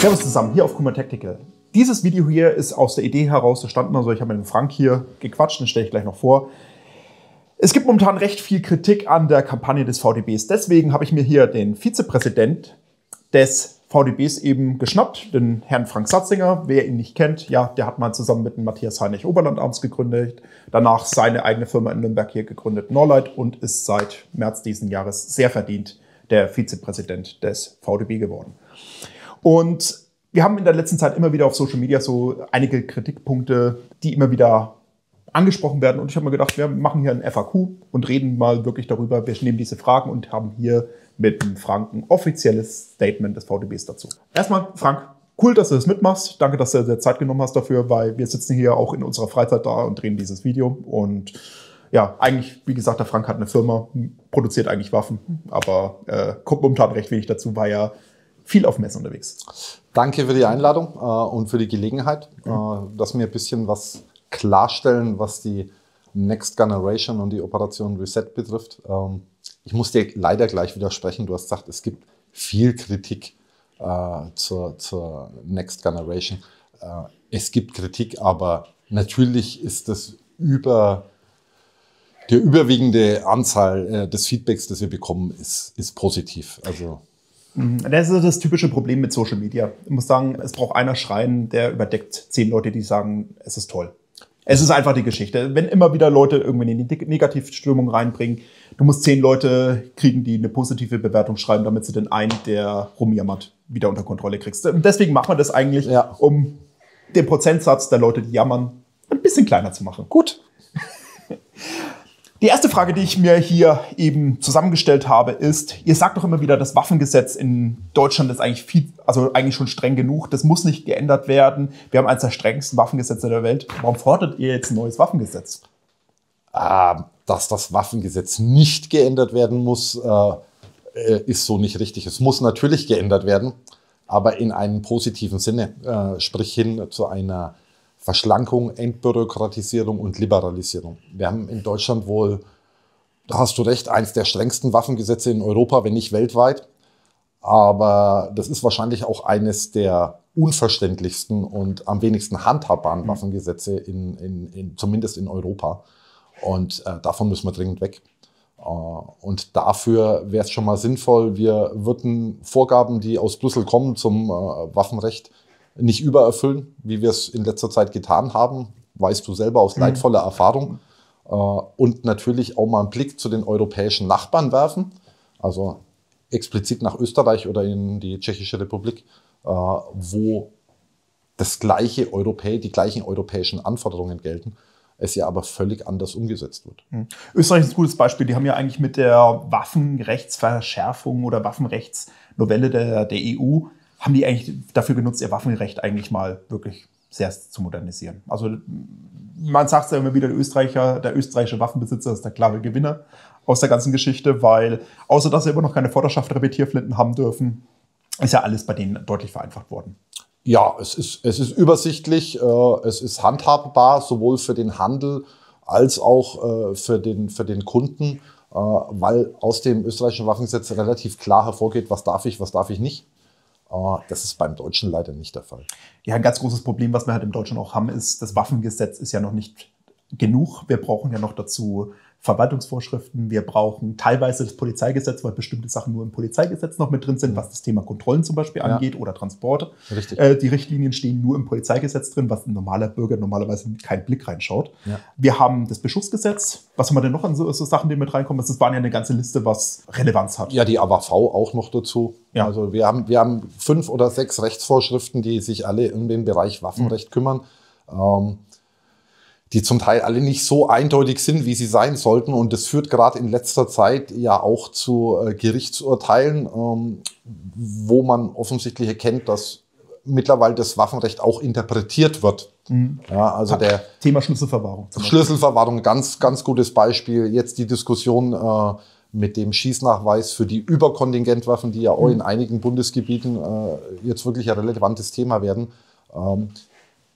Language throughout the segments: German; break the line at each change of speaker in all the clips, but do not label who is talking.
Servus zusammen, hier auf Kuma Tactical. Dieses Video hier ist aus der Idee heraus entstanden, also ich habe mit dem Frank hier gequatscht, den stelle ich gleich noch vor. Es gibt momentan recht viel Kritik an der Kampagne des VDBs. Deswegen habe ich mir hier den Vizepräsident des VDBs eben geschnappt, den Herrn Frank Satzinger. Wer ihn nicht kennt, ja, der hat mal zusammen mit dem Matthias Heinrich Oberlandamts gegründet, danach seine eigene Firma in Nürnberg hier gegründet, Norlight, und ist seit März diesen Jahres sehr verdient der Vizepräsident des VDB geworden. Und wir haben in der letzten Zeit immer wieder auf Social Media so einige Kritikpunkte, die immer wieder angesprochen werden. Und ich habe mir gedacht, wir machen hier ein FAQ und reden mal wirklich darüber. Wir nehmen diese Fragen und haben hier mit dem Frank ein offizielles Statement des VDBs dazu. Erstmal, Frank, cool, dass du das mitmachst. Danke, dass du dir Zeit genommen hast dafür, weil wir sitzen hier auch in unserer Freizeit da und drehen dieses Video. Und ja, eigentlich, wie gesagt, der Frank hat eine Firma, produziert eigentlich Waffen, aber äh, kommt momentan recht wenig dazu, weil er viel auf Messen unterwegs.
Danke für die Einladung äh, und für die Gelegenheit, mhm. äh, dass wir ein bisschen was klarstellen, was die Next Generation und die Operation Reset betrifft. Ähm, ich muss dir leider gleich widersprechen. Du hast gesagt, es gibt viel Kritik äh, zur, zur, Next Generation. Äh, es gibt Kritik, aber natürlich ist das über die überwiegende Anzahl äh, des Feedbacks, das wir bekommen, ist, ist positiv. Also.
Das ist das typische Problem mit Social Media. Ich muss sagen, es braucht einer schreien, der überdeckt zehn Leute, die sagen, es ist toll. Es ist einfach die Geschichte. Wenn immer wieder Leute irgendwie in die Negativstimmung reinbringen, du musst zehn Leute kriegen, die eine positive Bewertung schreiben, damit sie den einen, der rumjammert, wieder unter Kontrolle kriegst. Deswegen macht man das eigentlich, ja. um den Prozentsatz der Leute, die jammern, ein bisschen kleiner zu machen.
Gut.
Die erste Frage, die ich mir hier eben zusammengestellt habe, ist, ihr sagt doch immer wieder, das Waffengesetz in Deutschland ist eigentlich viel, also eigentlich schon streng genug. Das muss nicht geändert werden. Wir haben eines der strengsten Waffengesetze der Welt. Warum fordert ihr jetzt ein neues Waffengesetz?
Ähm, dass das Waffengesetz nicht geändert werden muss, äh, äh, ist so nicht richtig. Es muss natürlich geändert werden, aber in einem positiven Sinne, äh, sprich hin zu einer Verschlankung, Entbürokratisierung und Liberalisierung. Wir haben in Deutschland wohl, da hast du recht, eines der strengsten Waffengesetze in Europa, wenn nicht weltweit. Aber das ist wahrscheinlich auch eines der unverständlichsten und am wenigsten handhabbaren mhm. Waffengesetze, in, in, in, zumindest in Europa. Und äh, davon müssen wir dringend weg. Äh, und dafür wäre es schon mal sinnvoll, wir würden Vorgaben, die aus Brüssel kommen zum äh, Waffenrecht, nicht übererfüllen, wie wir es in letzter Zeit getan haben, weißt du selber aus mhm. leidvoller Erfahrung. Äh, und natürlich auch mal einen Blick zu den europäischen Nachbarn werfen, also explizit nach Österreich oder in die Tschechische Republik, äh, wo das gleiche Europä die gleichen europäischen Anforderungen gelten, es ja aber völlig anders umgesetzt wird.
Mhm. Österreich ist ein gutes Beispiel. Die haben ja eigentlich mit der Waffenrechtsverschärfung oder Waffenrechtsnovelle der, der EU haben die eigentlich dafür genutzt, ihr Waffenrecht eigentlich mal wirklich sehr zu modernisieren. Also man sagt es ja immer wieder, der Österreicher, der österreichische Waffenbesitzer ist der klare Gewinner aus der ganzen Geschichte, weil außer dass sie immer noch keine Vorderschaft Repetierflinten haben dürfen, ist ja alles bei denen deutlich vereinfacht worden.
Ja, es ist, es ist übersichtlich, äh, es ist handhabbar, sowohl für den Handel als auch äh, für, den, für den Kunden, äh, weil aus dem österreichischen Waffengesetz relativ klar hervorgeht, was darf ich, was darf ich nicht. Ah, das ist beim Deutschen leider nicht der Fall.
Ja, ein ganz großes Problem, was wir halt im Deutschen auch haben, ist, das Waffengesetz ist ja noch nicht genug. Wir brauchen ja noch dazu Verwaltungsvorschriften. Wir brauchen teilweise das Polizeigesetz, weil bestimmte Sachen nur im Polizeigesetz noch mit drin sind, was das Thema Kontrollen zum Beispiel ja. angeht oder Transport. Richtig. Äh, die Richtlinien stehen nur im Polizeigesetz drin, was ein normaler Bürger normalerweise keinen Blick reinschaut. Ja. Wir haben das Beschussgesetz. Was haben wir denn noch an so, so Sachen, die mit reinkommen? Das waren ja eine ganze Liste, was Relevanz hat.
Ja, die AWV auch noch dazu. Ja. Also wir haben, wir haben fünf oder sechs Rechtsvorschriften, die sich alle um den Bereich Waffenrecht mhm. kümmern. Ähm, die zum Teil alle nicht so eindeutig sind, wie sie sein sollten. Und das führt gerade in letzter Zeit ja auch zu äh, Gerichtsurteilen, ähm, wo man offensichtlich erkennt, dass mittlerweile das Waffenrecht auch interpretiert wird.
Mhm. Ja, also der Thema Schlüsselverwahrung.
Schlüsselverwahrung, ganz, ganz gutes Beispiel. Jetzt die Diskussion äh, mit dem Schießnachweis für die Überkontingentwaffen, die ja auch mhm. in einigen Bundesgebieten äh, jetzt wirklich ein relevantes Thema werden. Ähm,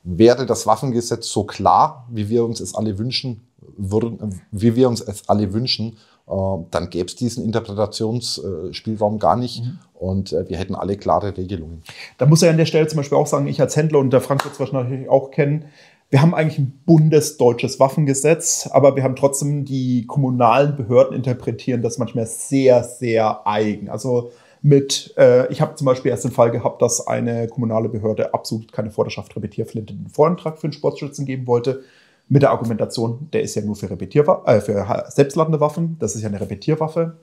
wäre das Waffengesetz so klar, wie wir uns es alle wünschen würden, wie wir uns es alle wünschen äh, dann gäbe es diesen Interpretationsspielraum gar nicht mhm. und äh, wir hätten alle klare Regelungen.
Da muss er an der Stelle zum Beispiel auch sagen, ich als Händler und der Frank wird es wahrscheinlich auch kennen, wir haben eigentlich ein bundesdeutsches Waffengesetz, aber wir haben trotzdem die kommunalen Behörden interpretieren das manchmal sehr, sehr eigen. Also mit, äh, ich habe zum Beispiel erst den Fall gehabt, dass eine kommunale Behörde absolut keine Vorderschaft Repetierflinte in den Vorantrag für einen Sportschützen geben wollte mit der Argumentation, der ist ja nur für, äh, für selbstladende Waffen, das ist ja eine Repetierwaffe.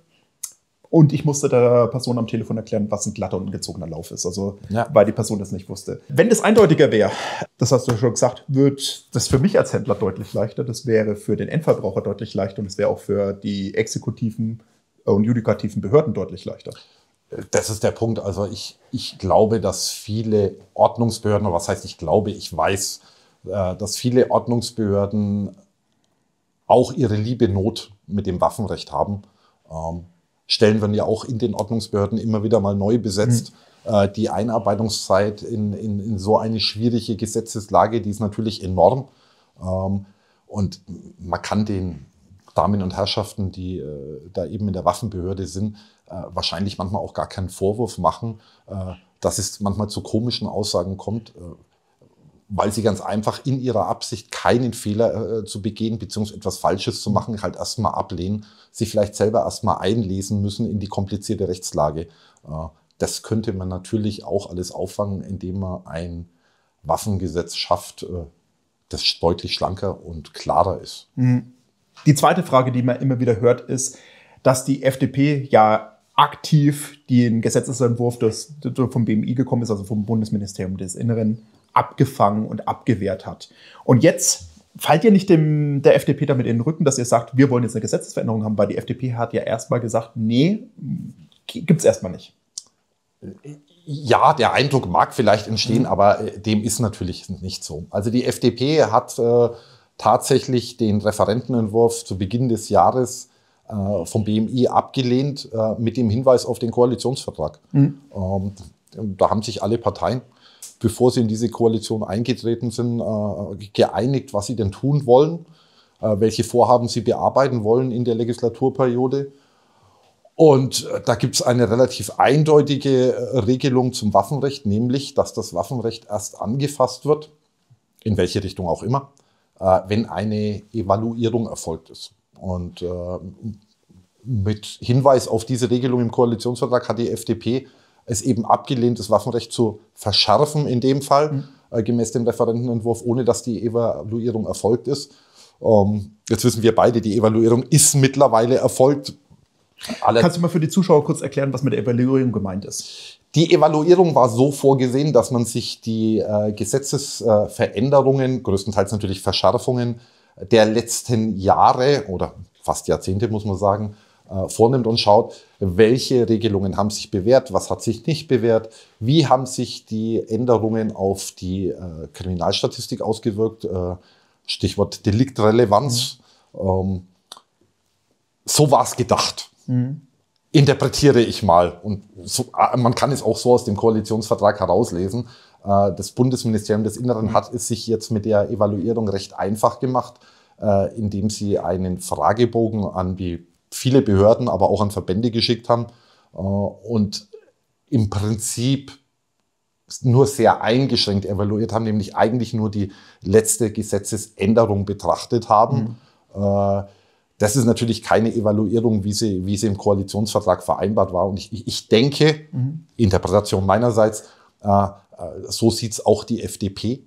Und ich musste der Person am Telefon erklären, was ein glatter und ein gezogener Lauf ist. Also, ja. weil die Person das nicht wusste. Wenn das eindeutiger wäre, das hast du schon gesagt, wird das für mich als Händler deutlich leichter. Das wäre für den Endverbraucher deutlich leichter und es wäre auch für die exekutiven und judikativen Behörden deutlich leichter.
Das ist der Punkt. Also ich, ich glaube, dass viele Ordnungsbehörden, was heißt ich glaube, ich weiß, äh, dass viele Ordnungsbehörden auch ihre liebe Not mit dem Waffenrecht haben. Ähm, Stellen werden ja auch in den Ordnungsbehörden immer wieder mal neu besetzt. Mhm. Die Einarbeitungszeit in, in, in, so eine schwierige Gesetzeslage, die ist natürlich enorm. Ähm, und man kann den Damen und Herrschaften, die äh, da eben in der Waffenbehörde sind, wahrscheinlich manchmal auch gar keinen Vorwurf machen, dass es manchmal zu komischen Aussagen kommt weil sie ganz einfach in ihrer Absicht keinen Fehler äh, zu begehen beziehungsweise etwas Falsches zu machen, halt erstmal ablehnen, sich vielleicht selber erstmal einlesen müssen in die komplizierte Rechtslage. Äh, das könnte man natürlich auch alles auffangen, indem man ein Waffengesetz schafft, äh, das deutlich schlanker und klarer ist. Mhm.
Die zweite Frage, die man immer wieder hört, ist, dass die FDP ja aktiv den Gesetzesentwurf des, vom BMI gekommen ist, also vom Bundesministerium des Inneren, abgefangen und abgewehrt hat. Und jetzt fallt ihr nicht dem, der FDP damit in den Rücken, dass ihr sagt, wir wollen jetzt eine Gesetzesveränderung haben, weil die FDP hat ja erstmal gesagt, nee, gibt es erstmal nicht.
Ja, der Eindruck mag vielleicht entstehen, mhm. aber äh, dem ist natürlich nicht so. Also die FDP hat äh, tatsächlich den Referentenentwurf zu Beginn des Jahres vom BMI abgelehnt äh, mit dem Hinweis auf den Koalitionsvertrag. Mhm. Ähm, da haben sich alle Parteien bevor sie in diese Koalition eingetreten sind, äh, geeinigt, was sie denn tun wollen, äh, welche Vorhaben sie bearbeiten wollen in der Legislaturperiode. Und äh, da gibt es eine relativ eindeutige Regelung zum Waffenrecht, nämlich, dass das Waffenrecht erst angefasst wird, in welche Richtung auch immer, wenn eine Evaluierung erfolgt ist. Und mit Hinweis auf diese Regelung im Koalitionsvertrag hat die FDP es eben abgelehnt, das Waffenrecht zu verschärfen in dem Fall, mhm. äh, gemäß dem Referentenentwurf, ohne dass die Evaluierung erfolgt ist. Ähm, jetzt wissen wir beide, die Evaluierung ist mittlerweile erfolgt.
Alle Kannst du mal für die Zuschauer kurz erklären, was mit der Evaluierung gemeint ist?
Die Evaluierung war so vorgesehen, dass man sich die äh, Gesetzesveränderungen, äh, größtenteils natürlich Verschärfungen der letzten Jahre oder fast Jahrzehnte, muss man sagen, äh, vornimmt und schaut, welche Regelungen haben sich bewährt, was hat sich nicht bewährt, wie haben sich die Änderungen auf die äh, Kriminalstatistik ausgewirkt, äh, Stichwort Deliktrelevanz. Mhm. Ähm, so war es gedacht. Mhm. Interpretiere ich mal. Und so, man kann es auch so aus dem Koalitionsvertrag herauslesen. Das Bundesministerium des Inneren mhm. hat es sich jetzt mit der Evaluierung recht einfach gemacht, äh, indem sie einen Fragebogen an die viele Behörden, aber auch an Verbände geschickt haben äh, und im Prinzip nur sehr eingeschränkt evaluiert haben, nämlich eigentlich nur die letzte Gesetzesänderung betrachtet haben. Mhm. Äh, das ist natürlich keine Evaluierung, wie sie, wie sie im Koalitionsvertrag vereinbart war. Und ich, ich denke, mhm. Interpretation meinerseits, äh, so sieht es auch die FDP.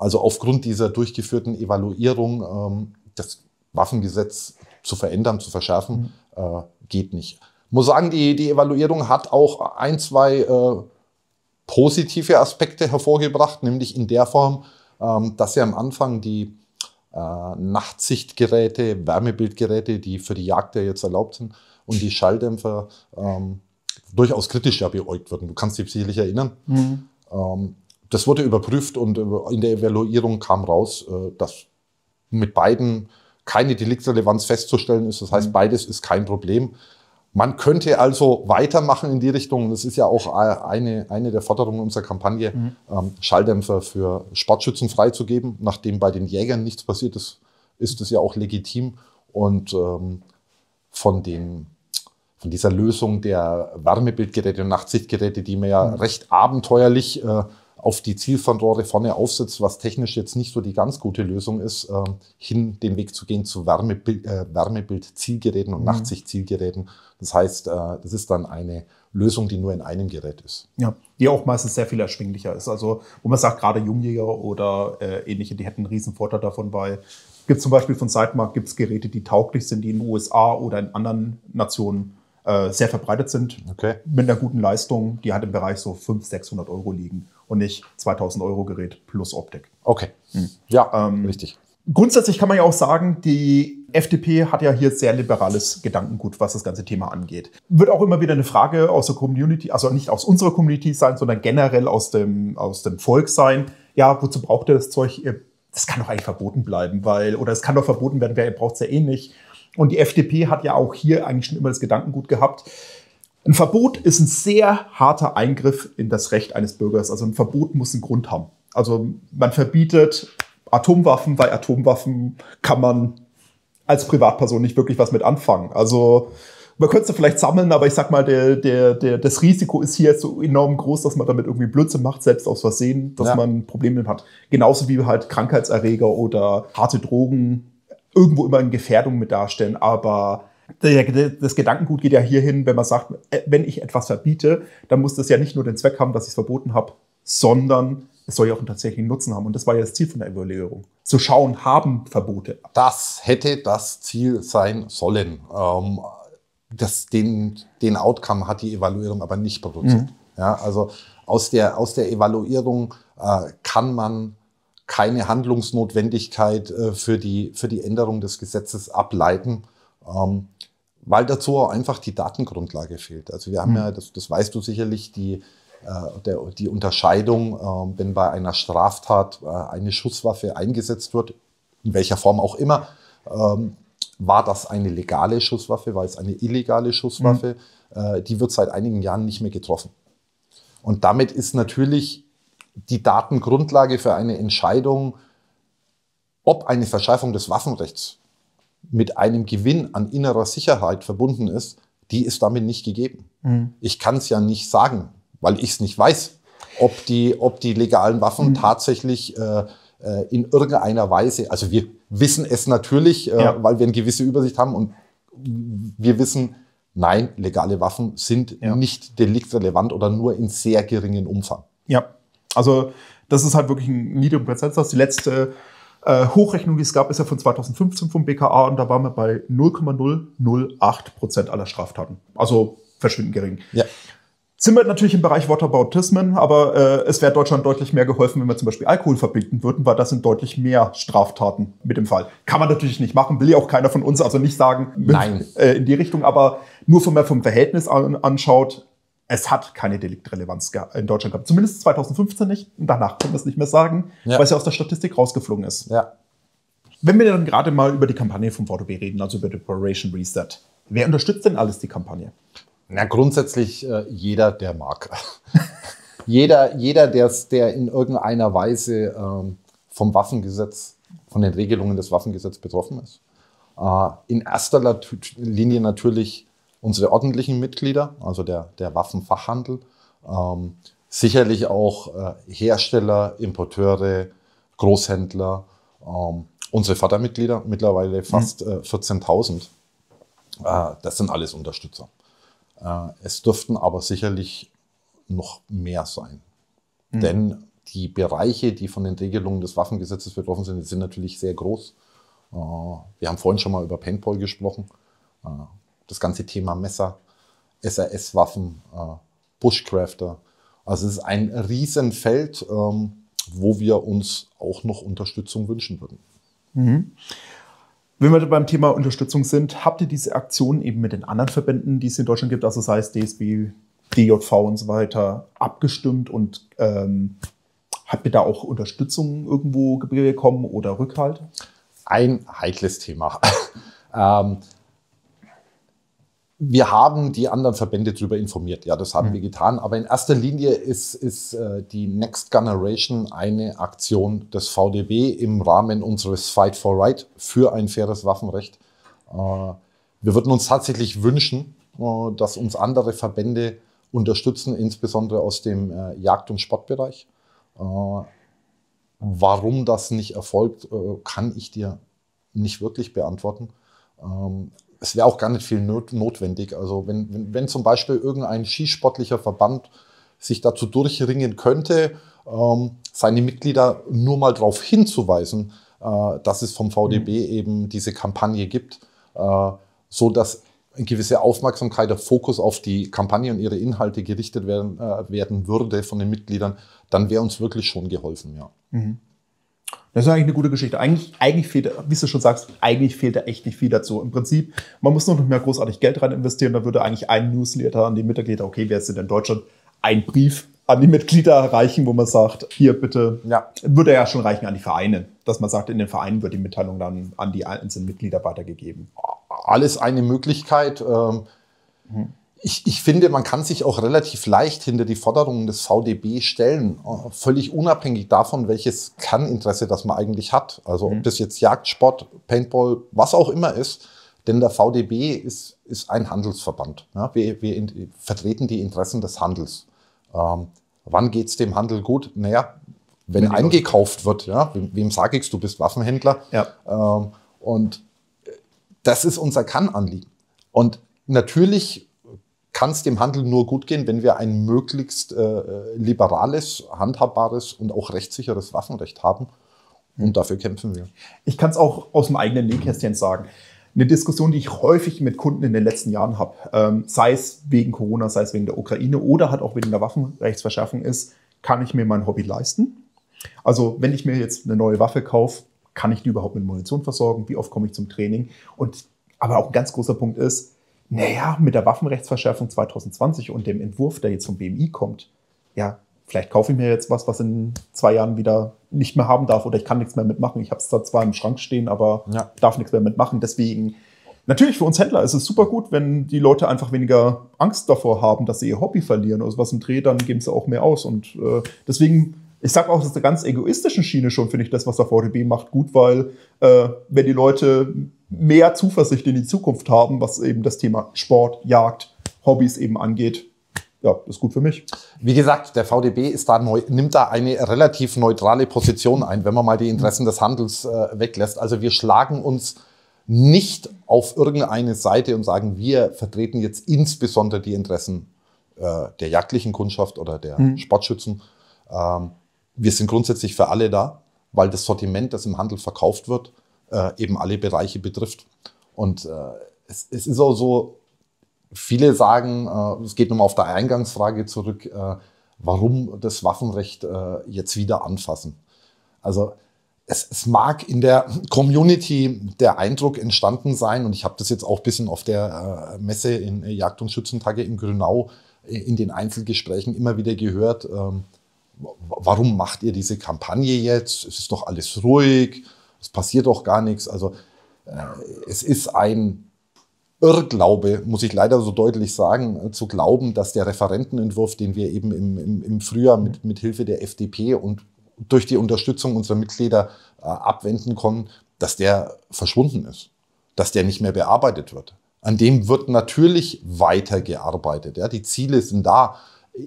Also aufgrund dieser durchgeführten Evaluierung ähm, das Waffengesetz zu verändern, zu verschärfen, mhm. äh, geht nicht. Muss sagen, die, die Evaluierung hat auch ein, zwei äh, positive Aspekte hervorgebracht, nämlich in der Form, ähm, dass ja am Anfang die äh, Nachtsichtgeräte, Wärmebildgeräte, die für die Jagd ja jetzt erlaubt sind, und die Schalldämpfer ähm, durchaus kritisch ja beäugt wurden. Du kannst dich sicherlich erinnern. Mhm. Ähm, das wurde überprüft und in der Evaluierung kam raus, äh, dass mit beiden keine Deliktrelevanz festzustellen ist. Das heißt, mhm. beides ist kein Problem. Man könnte also weitermachen in die Richtung. Das ist ja auch eine, eine der Forderungen unserer Kampagne, mhm. ähm, Schalldämpfer für Sportschützen freizugeben. Nachdem bei den Jägern nichts passiert ist, ist es ja auch legitim. Und ähm, von den von dieser Lösung der Wärmebildgeräte und Nachtsichtgeräte, die mir ja mhm. recht abenteuerlich äh, auf die Zielfernrohre vorne aufsetzt, was technisch jetzt nicht so die ganz gute Lösung ist, äh, hin den Weg zu gehen zu Wärmebild, äh, Wärmebild-Zielgeräten und mhm. Nachtsicht-Zielgeräten. Das heißt, äh, das ist dann eine Lösung, die nur in einem Gerät ist.
Ja, die auch meistens sehr viel erschwinglicher ist. Also, wo man sagt, gerade Jungjäger oder äh, ähnliche, die hätten einen riesen Vorteil davon, weil gibt zum Beispiel von Sidemark gibt's Geräte, die tauglich sind, die in den USA oder in anderen Nationen äh, sehr verbreitet sind, okay. mit einer guten Leistung, die halt im Bereich so 500, 600 Euro liegen und nicht 2000 Euro Gerät plus Optik.
Okay. Hm. Ja, ähm, richtig.
Grundsätzlich kann man ja auch sagen, die FDP hat ja hier sehr liberales Gedankengut, was das ganze Thema angeht. Wird auch immer wieder eine Frage aus der Community, also nicht aus unserer Community sein, sondern generell aus dem, aus dem Volk sein. Ja, wozu braucht ihr das Zeug? Das kann doch eigentlich verboten bleiben, weil, oder es kann doch verboten werden, wer braucht es ja eh nicht. Und die FDP hat ja auch hier eigentlich schon immer das Gedankengut gehabt. Ein Verbot ist ein sehr harter Eingriff in das Recht eines Bürgers. Also ein Verbot muss einen Grund haben. Also man verbietet Atomwaffen, weil Atomwaffen kann man als Privatperson nicht wirklich was mit anfangen. Also man könnte es vielleicht sammeln, aber ich sag mal, der, der, der, das Risiko ist hier so enorm groß, dass man damit irgendwie Blödsinn macht, selbst aus Versehen, dass ja. man Probleme hat. Genauso wie halt Krankheitserreger oder harte Drogen irgendwo immer in Gefährdung mit darstellen. Aber das Gedankengut geht ja hierhin, wenn man sagt, äh, wenn ich etwas verbiete, dann muss das ja nicht nur den Zweck haben, dass ich es verboten habe, sondern es soll ja auch einen tatsächlichen Nutzen haben. Und das war ja das Ziel von der Evaluierung. Zu schauen, haben Verbote.
Das hätte das Ziel sein sollen. Ähm, das, den, den Outcome hat die Evaluierung aber nicht produziert. Mhm. Ja, also aus der, aus der Evaluierung äh, kann man keine Handlungsnotwendigkeit äh, für, die, für die Änderung des Gesetzes ableiten. Ähm, weil dazu auch einfach die Datengrundlage fehlt. Also wir haben mhm. ja, das, das weißt du sicherlich, die, äh, der, die Unterscheidung, äh, wenn bei einer Straftat äh, eine Schusswaffe eingesetzt wird, in welcher Form auch immer, ähm, war das eine legale Schusswaffe, war es eine illegale Schusswaffe, mhm. Die wird seit einigen Jahren nicht mehr getroffen. Und damit ist natürlich die Datengrundlage für eine Entscheidung, ob eine Verschärfung des Waffenrechts mit einem Gewinn an innerer Sicherheit verbunden ist, die ist damit nicht gegeben. Mhm. Ich kann es ja nicht sagen, weil ich es nicht weiß, ob die, ob die legalen Waffen mhm. tatsächlich äh, äh, in irgendeiner Weise, also wir wissen es natürlich, äh, ja. weil wir eine gewisse Übersicht haben und wir wissen, nein, legale Waffen sind ja. nicht deliktrelevant oder nur in sehr geringen Umfang.
Ja, also das ist halt wirklich ein niedriger Prozentsatz. Die letzte äh, Hochrechnung, die es gab, ist ja von 2015 vom BKA und da waren wir bei 0,008 Prozent aller Straftaten. Also verschwindend gering. Ja. Sind wir natürlich im Bereich Whataboutismen, aber äh, es wäre Deutschland deutlich mehr geholfen, wenn wir zum Beispiel Alkohol verbieten würden, weil das sind deutlich mehr Straftaten mit dem Fall. Kann man natürlich nicht machen, will ja auch keiner von uns, also nicht sagen
Nein.
Äh, in die Richtung, aber nur wenn man vom Verhältnis an, anschaut, es hat keine Deliktrelevanz in Deutschland gehabt. Zumindest 2015 nicht. Und danach können wir es nicht mehr sagen, ja. weil es ja aus der Statistik rausgeflogen ist.
Ja.
Wenn wir dann gerade mal über die Kampagne vom VDB reden, also über die Operation Reset, wer unterstützt denn alles die Kampagne?
Na, grundsätzlich äh, jeder, der mag. jeder, jeder der in irgendeiner Weise ähm, vom Waffengesetz, von den Regelungen des Waffengesetzes betroffen ist. Äh, in erster Linie natürlich unsere ordentlichen Mitglieder, also der, der Waffenfachhandel, ähm, sicherlich auch äh, Hersteller, Importeure, Großhändler, ähm, unsere Fördermitglieder, mittlerweile fast mhm. äh, 14.000. Äh, das sind alles Unterstützer. Äh, es dürften aber sicherlich noch mehr sein. Mhm. Denn die Bereiche, die von den Regelungen des Waffengesetzes betroffen sind, sind natürlich sehr groß. Äh, wir haben vorhin schon mal über Paintball gesprochen. Das ganze Thema Messer, SAS-Waffen, äh, Bushcrafter. Also es ist ein Riesenfeld, ähm, wo wir uns auch noch Unterstützung wünschen würden.
Mhm. Wenn wir beim Thema Unterstützung sind, habt ihr diese Aktionen eben mit den anderen Verbänden, die es in Deutschland gibt, also sei es DSB, DJV und so weiter, abgestimmt und ähm, habt ihr da auch Unterstützung irgendwo bekommen oder Rückhalt?
Ein heikles Thema. ähm, wir haben die anderen Verbände darüber informiert. Ja, das haben mhm. wir getan. Aber in erster Linie ist, ist äh, die Next Generation eine Aktion des VDB im Rahmen unseres Fight for Right für ein faires Waffenrecht. Äh, wir würden uns tatsächlich wünschen, äh, dass uns andere Verbände unterstützen, insbesondere aus dem äh, Jagd- und Sportbereich. Äh, warum das nicht erfolgt, kann ich dir nicht wirklich beantworten. Ähm, es wäre auch gar nicht viel notwendig. Also wenn, wenn, wenn, zum Beispiel irgendein skisportlicher Verband sich dazu durchringen könnte, ähm, seine Mitglieder nur mal darauf hinzuweisen, dass es vom VDB mhm. eben diese Kampagne gibt, so dass eine gewisse Aufmerksamkeit, der Fokus auf die Kampagne und ihre Inhalte gerichtet werden, äh, werden würde von den Mitgliedern, dann wäre uns wirklich schon geholfen, ja. Mhm.
Das ist eigentlich eine gute Geschichte. Eigentlich, eigentlich fehlt, wie du schon sagst, eigentlich fehlt da echt nicht viel dazu. Im Prinzip, man muss nur noch mehr großartig Geld rein investieren. Da würde eigentlich ein Newsletter an die Mitglieder, okay, wer ist denn in Deutschland, ein Brief an die Mitglieder erreichen, wo man sagt, hier bitte, ja. würde ja schon reichen an die Vereine, dass man sagt, in den Vereinen wird die Mitteilung dann an die einzelnen Mitglieder weitergegeben
alles eine Möglichkeit. Ähm, ich, ich, finde, man kann sich auch relativ leicht hinter die Forderungen des VDB stellen, äh, völlig unabhängig davon, welches Kerninteresse das man eigentlich hat. Also ob mhm. das jetzt Jagdsport, Paintball, was auch immer ist. Denn der VDB ist, ist ein Handelsverband. Ja, wir, wir in, vertreten die Interessen des Handels. Ähm, wann geht es dem Handel gut? Naja, wenn, wenn eingekauft wird. Ja, wem, wem sage ich, du bist Waffenhändler. Ja. Ähm, und das ist unser Kannanliegen. Und natürlich kann es dem Handel nur gut gehen, wenn wir ein möglichst äh, liberales, handhabbares und auch rechtssicheres Waffenrecht haben. Und dafür kämpfen wir.
Ich kann es auch aus dem eigenen Nähkästchen sagen. Eine Diskussion, die ich häufig mit Kunden in den letzten Jahren habe, ähm, sei es wegen Corona, sei es wegen der Ukraine oder halt auch wegen der Waffenrechtsverschärfung, ist, kann ich mir mein Hobby leisten? Also wenn ich mir jetzt eine neue Waffe kaufe, kann ich die überhaupt mit Munition versorgen? Wie oft komme ich zum Training? Und aber auch ein ganz großer Punkt ist, naja, mit der Waffenrechtsverschärfung 2020 und dem Entwurf, der jetzt vom BMI kommt, ja, vielleicht kaufe ich mir jetzt was, was in zwei Jahren wieder nicht mehr haben darf oder ich kann nichts mehr mitmachen. Ich habe es da zwar im Schrank stehen, aber ja. darf nichts mehr mitmachen. Deswegen, natürlich für uns Händler ist es super gut, wenn die Leute einfach weniger Angst davor haben, dass sie ihr Hobby verlieren. Also was im Dreh, dann geben sie auch mehr aus. Und äh, deswegen ich sage auch, aus der ganz egoistischen Schiene schon, finde ich das, was der VDB macht, gut, weil äh, wenn die Leute mehr Zuversicht in die Zukunft haben, was eben das Thema Sport, Jagd, Hobbys eben angeht, ja, ist gut für mich.
Wie gesagt, der VDB ist da neu, nimmt da eine relativ neutrale Position ein, wenn man mal die Interessen des Handels äh, weglässt. Also wir schlagen uns nicht auf irgendeine Seite und sagen, wir vertreten jetzt insbesondere die Interessen äh, der jagdlichen Kundschaft oder der mhm. Sportschützen. Ähm, wir sind grundsätzlich für alle da, weil das Sortiment, das im Handel verkauft wird, äh, eben alle Bereiche betrifft. Und äh, es, es, ist auch so, viele sagen, äh, es geht nochmal auf der Eingangsfrage zurück, äh, warum das Waffenrecht äh, jetzt wieder anfassen. Also es, es, mag in der Community der Eindruck entstanden sein, und ich habe das jetzt auch ein bisschen auf der äh, Messe in Jagd- und Schützentage in Grünau in den Einzelgesprächen immer wieder gehört, ähm, warum macht ihr diese Kampagne jetzt? Es ist doch alles ruhig, es passiert doch gar nichts. Also äh, es ist ein Irrglaube, muss ich leider so deutlich sagen, zu glauben, dass der Referentenentwurf, den wir eben im, im, im Frühjahr mit, mit Hilfe der FDP und durch die Unterstützung unserer Mitglieder äh, abwenden konnten, dass der verschwunden ist, dass der nicht mehr bearbeitet wird. An dem wird natürlich weitergearbeitet. Ja. Die Ziele sind da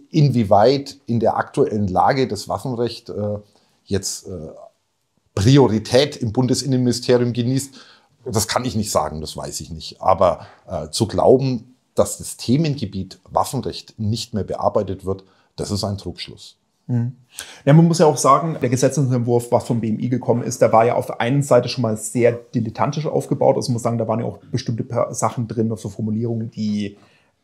inwieweit in der aktuellen Lage das Waffenrecht äh, jetzt äh, Priorität im Bundesinnenministerium genießt, das kann ich nicht sagen, das weiß ich nicht. Aber äh, zu glauben, dass das Themengebiet Waffenrecht nicht mehr bearbeitet wird, das ist ein Trugschluss.
Mhm. Ja, man muss ja auch sagen, der Gesetzentwurf, was vom BMI gekommen ist, der war ja auf der einen Seite schon mal sehr dilettantisch aufgebaut. Also man muss sagen, da waren ja auch bestimmte Sachen drin, so Formulierungen, die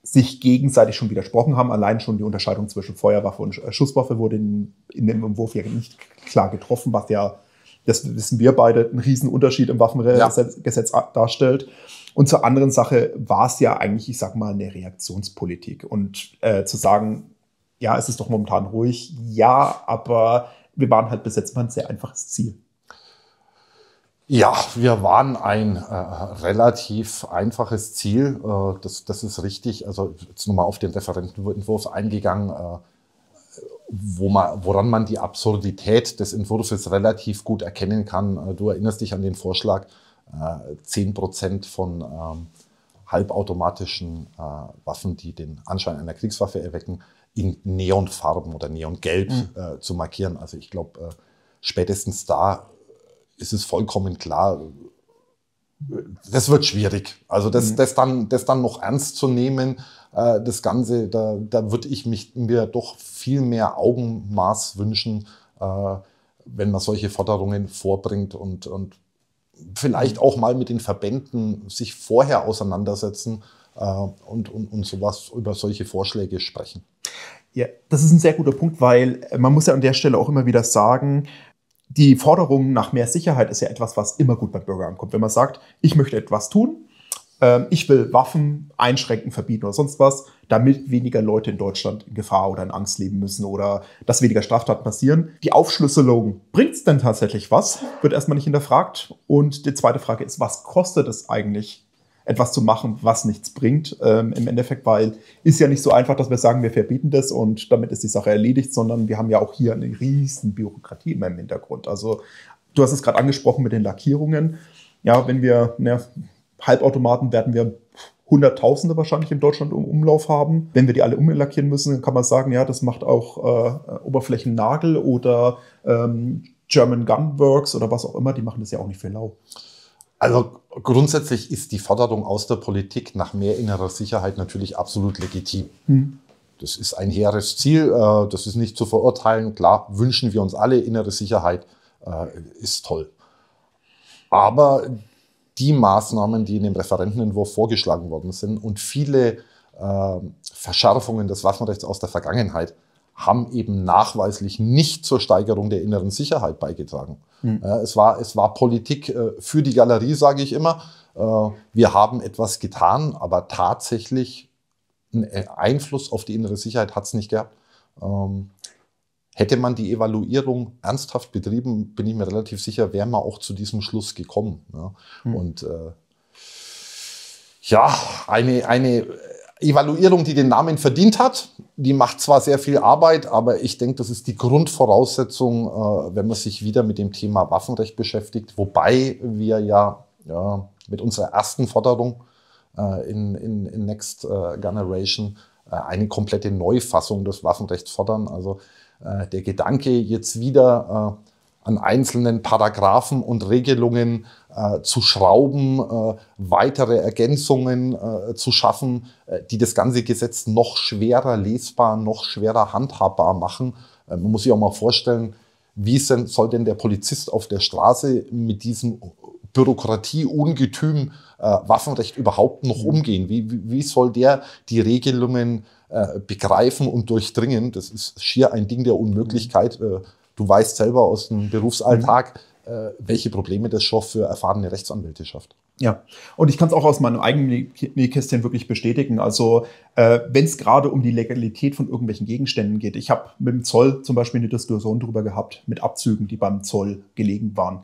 sich gegenseitig schon widersprochen haben. Allein schon die Unterscheidung zwischen Feuerwaffe und äh, Schusswaffe wurde in, in dem Entwurf ja nicht klar getroffen, was ja, das wissen wir beide, einen riesen Unterschied im Waffengesetz ja. darstellt. Und zur anderen Sache war es ja eigentlich, ich sag mal, eine Reaktionspolitik. Und äh, zu sagen, ja, es ist doch momentan ruhig, ja, aber wir waren halt bis jetzt mal ein sehr einfaches Ziel.
Ja, wir waren ein äh, relativ einfaches Ziel. Äh, das, das ist richtig. Also jetzt nochmal auf den Referentenentwurf eingegangen, äh, wo man, woran man die Absurdität des Entwurfs relativ gut erkennen kann. Äh, du erinnerst dich an den Vorschlag, äh, zehn Prozent von ähm, halbautomatischen äh, Waffen, die den Anschein einer Kriegswaffe erwecken, in Neonfarben oder Neongelb mhm. zu markieren. Also ich glaube, spätestens da ist es vollkommen klar, das wird schwierig. Also das, mhm. das, dann, das dann noch ernst zu nehmen, äh, das Ganze, da, da würde ich mich, mir doch viel mehr Augenmaß wünschen, äh, wenn man solche Forderungen vorbringt und, und vielleicht mhm. auch mal mit den Verbänden sich vorher auseinandersetzen äh, und, und, und sowas über solche Vorschläge sprechen.
Ja, das ist ein sehr guter Punkt, weil man muss ja an der Stelle auch immer wieder sagen, die Forderung nach mehr Sicherheit ist ja etwas, was immer gut beim Bürger ankommt. Wenn man sagt, ich möchte etwas tun, ähm, ich will Waffen einschränken, verbieten oder sonst was, damit weniger Leute in Deutschland in Gefahr oder in Angst leben müssen oder dass weniger Straftaten passieren. Die Aufschlüsselung, bringt es denn tatsächlich was? Wird erstmal nicht hinterfragt. Und die zweite Frage ist, was kostet es eigentlich, etwas zu machen, was nichts bringt. Ähm, Im Endeffekt, weil ist ja nicht so einfach, dass wir sagen, wir verbieten das und damit ist die Sache erledigt, sondern wir haben ja auch hier eine riesen Bürokratie immer im Hintergrund. Also du hast es gerade angesprochen mit den Lackierungen. Ja, wenn wir ne, Halbautomaten werden wir Hunderttausende wahrscheinlich in Deutschland im Umlauf haben. Wenn wir die alle umlackieren müssen, dann kann man sagen, ja, das macht auch äh, Oberflächennagel oder ähm, German Gunworks oder was auch immer, die machen das ja auch nicht für lau.
Also grundsätzlich ist die Forderung aus der Politik nach mehr innerer Sicherheit natürlich absolut legitim. Hm. Das ist ein hehres Ziel, äh, das ist nicht zu verurteilen. Klar, wünschen wir uns alle innere Sicherheit, äh, ist toll. Aber die Maßnahmen, die in dem Referentenentwurf vorgeschlagen worden sind und viele äh, Verschärfungen des Waffenrechts aus der Vergangenheit, haben eben nachweislich nicht zur Steigerung der inneren Sicherheit beigetragen. Mhm. Es, war, es war Politik äh, für die Galerie, sage ich immer. Äh, wir haben etwas getan, aber tatsächlich einen äh, Einfluss auf die innere Sicherheit hat es nicht gehabt. Ähm, hätte man die Evaluierung ernsthaft betrieben, bin ich mir relativ sicher, wäre man auch zu diesem Schluss gekommen. Mhm. Und ja, eine, eine Evaluierung, die den Namen verdient hat. Die macht zwar sehr viel Arbeit, aber ich denke, das ist die Grundvoraussetzung, äh, wenn man sich wieder mit dem Thema Waffenrecht beschäftigt. Wobei wir ja, ja mit unserer ersten Forderung äh, in, in, in Next äh, Generation eine komplette Neufassung des Waffenrechts fordern. Also der Gedanke, jetzt wieder an einzelnen Paragraphen und Regelungen äh, zu schrauben, äh, weitere Ergänzungen äh, zu schaffen, äh, die das ganze Gesetz noch schwerer lesbar, noch schwerer handhabbar machen. Äh, man muss sich auch mal vorstellen, wie soll denn der Polizist auf der Straße mit diesem Bürokratieungetüm äh, Waffenrecht überhaupt noch umgehen? Wie, wie, soll der die Regelungen begreifen und durchdringen? Das ist schier ein Ding der Unmöglichkeit du weißt selber aus dem Berufsalltag, mhm. Welche Probleme das schon für erfahrene Rechtsanwälte schafft.
Ja, und ich kann es auch aus meinem eigenen Nähkästchen wirklich bestätigen. Also, äh, wenn es gerade um die Legalität von irgendwelchen Gegenständen geht, ich habe mit dem Zoll zum Beispiel eine Diskussion darüber gehabt, mit Abzügen, die beim Zoll gelegen waren.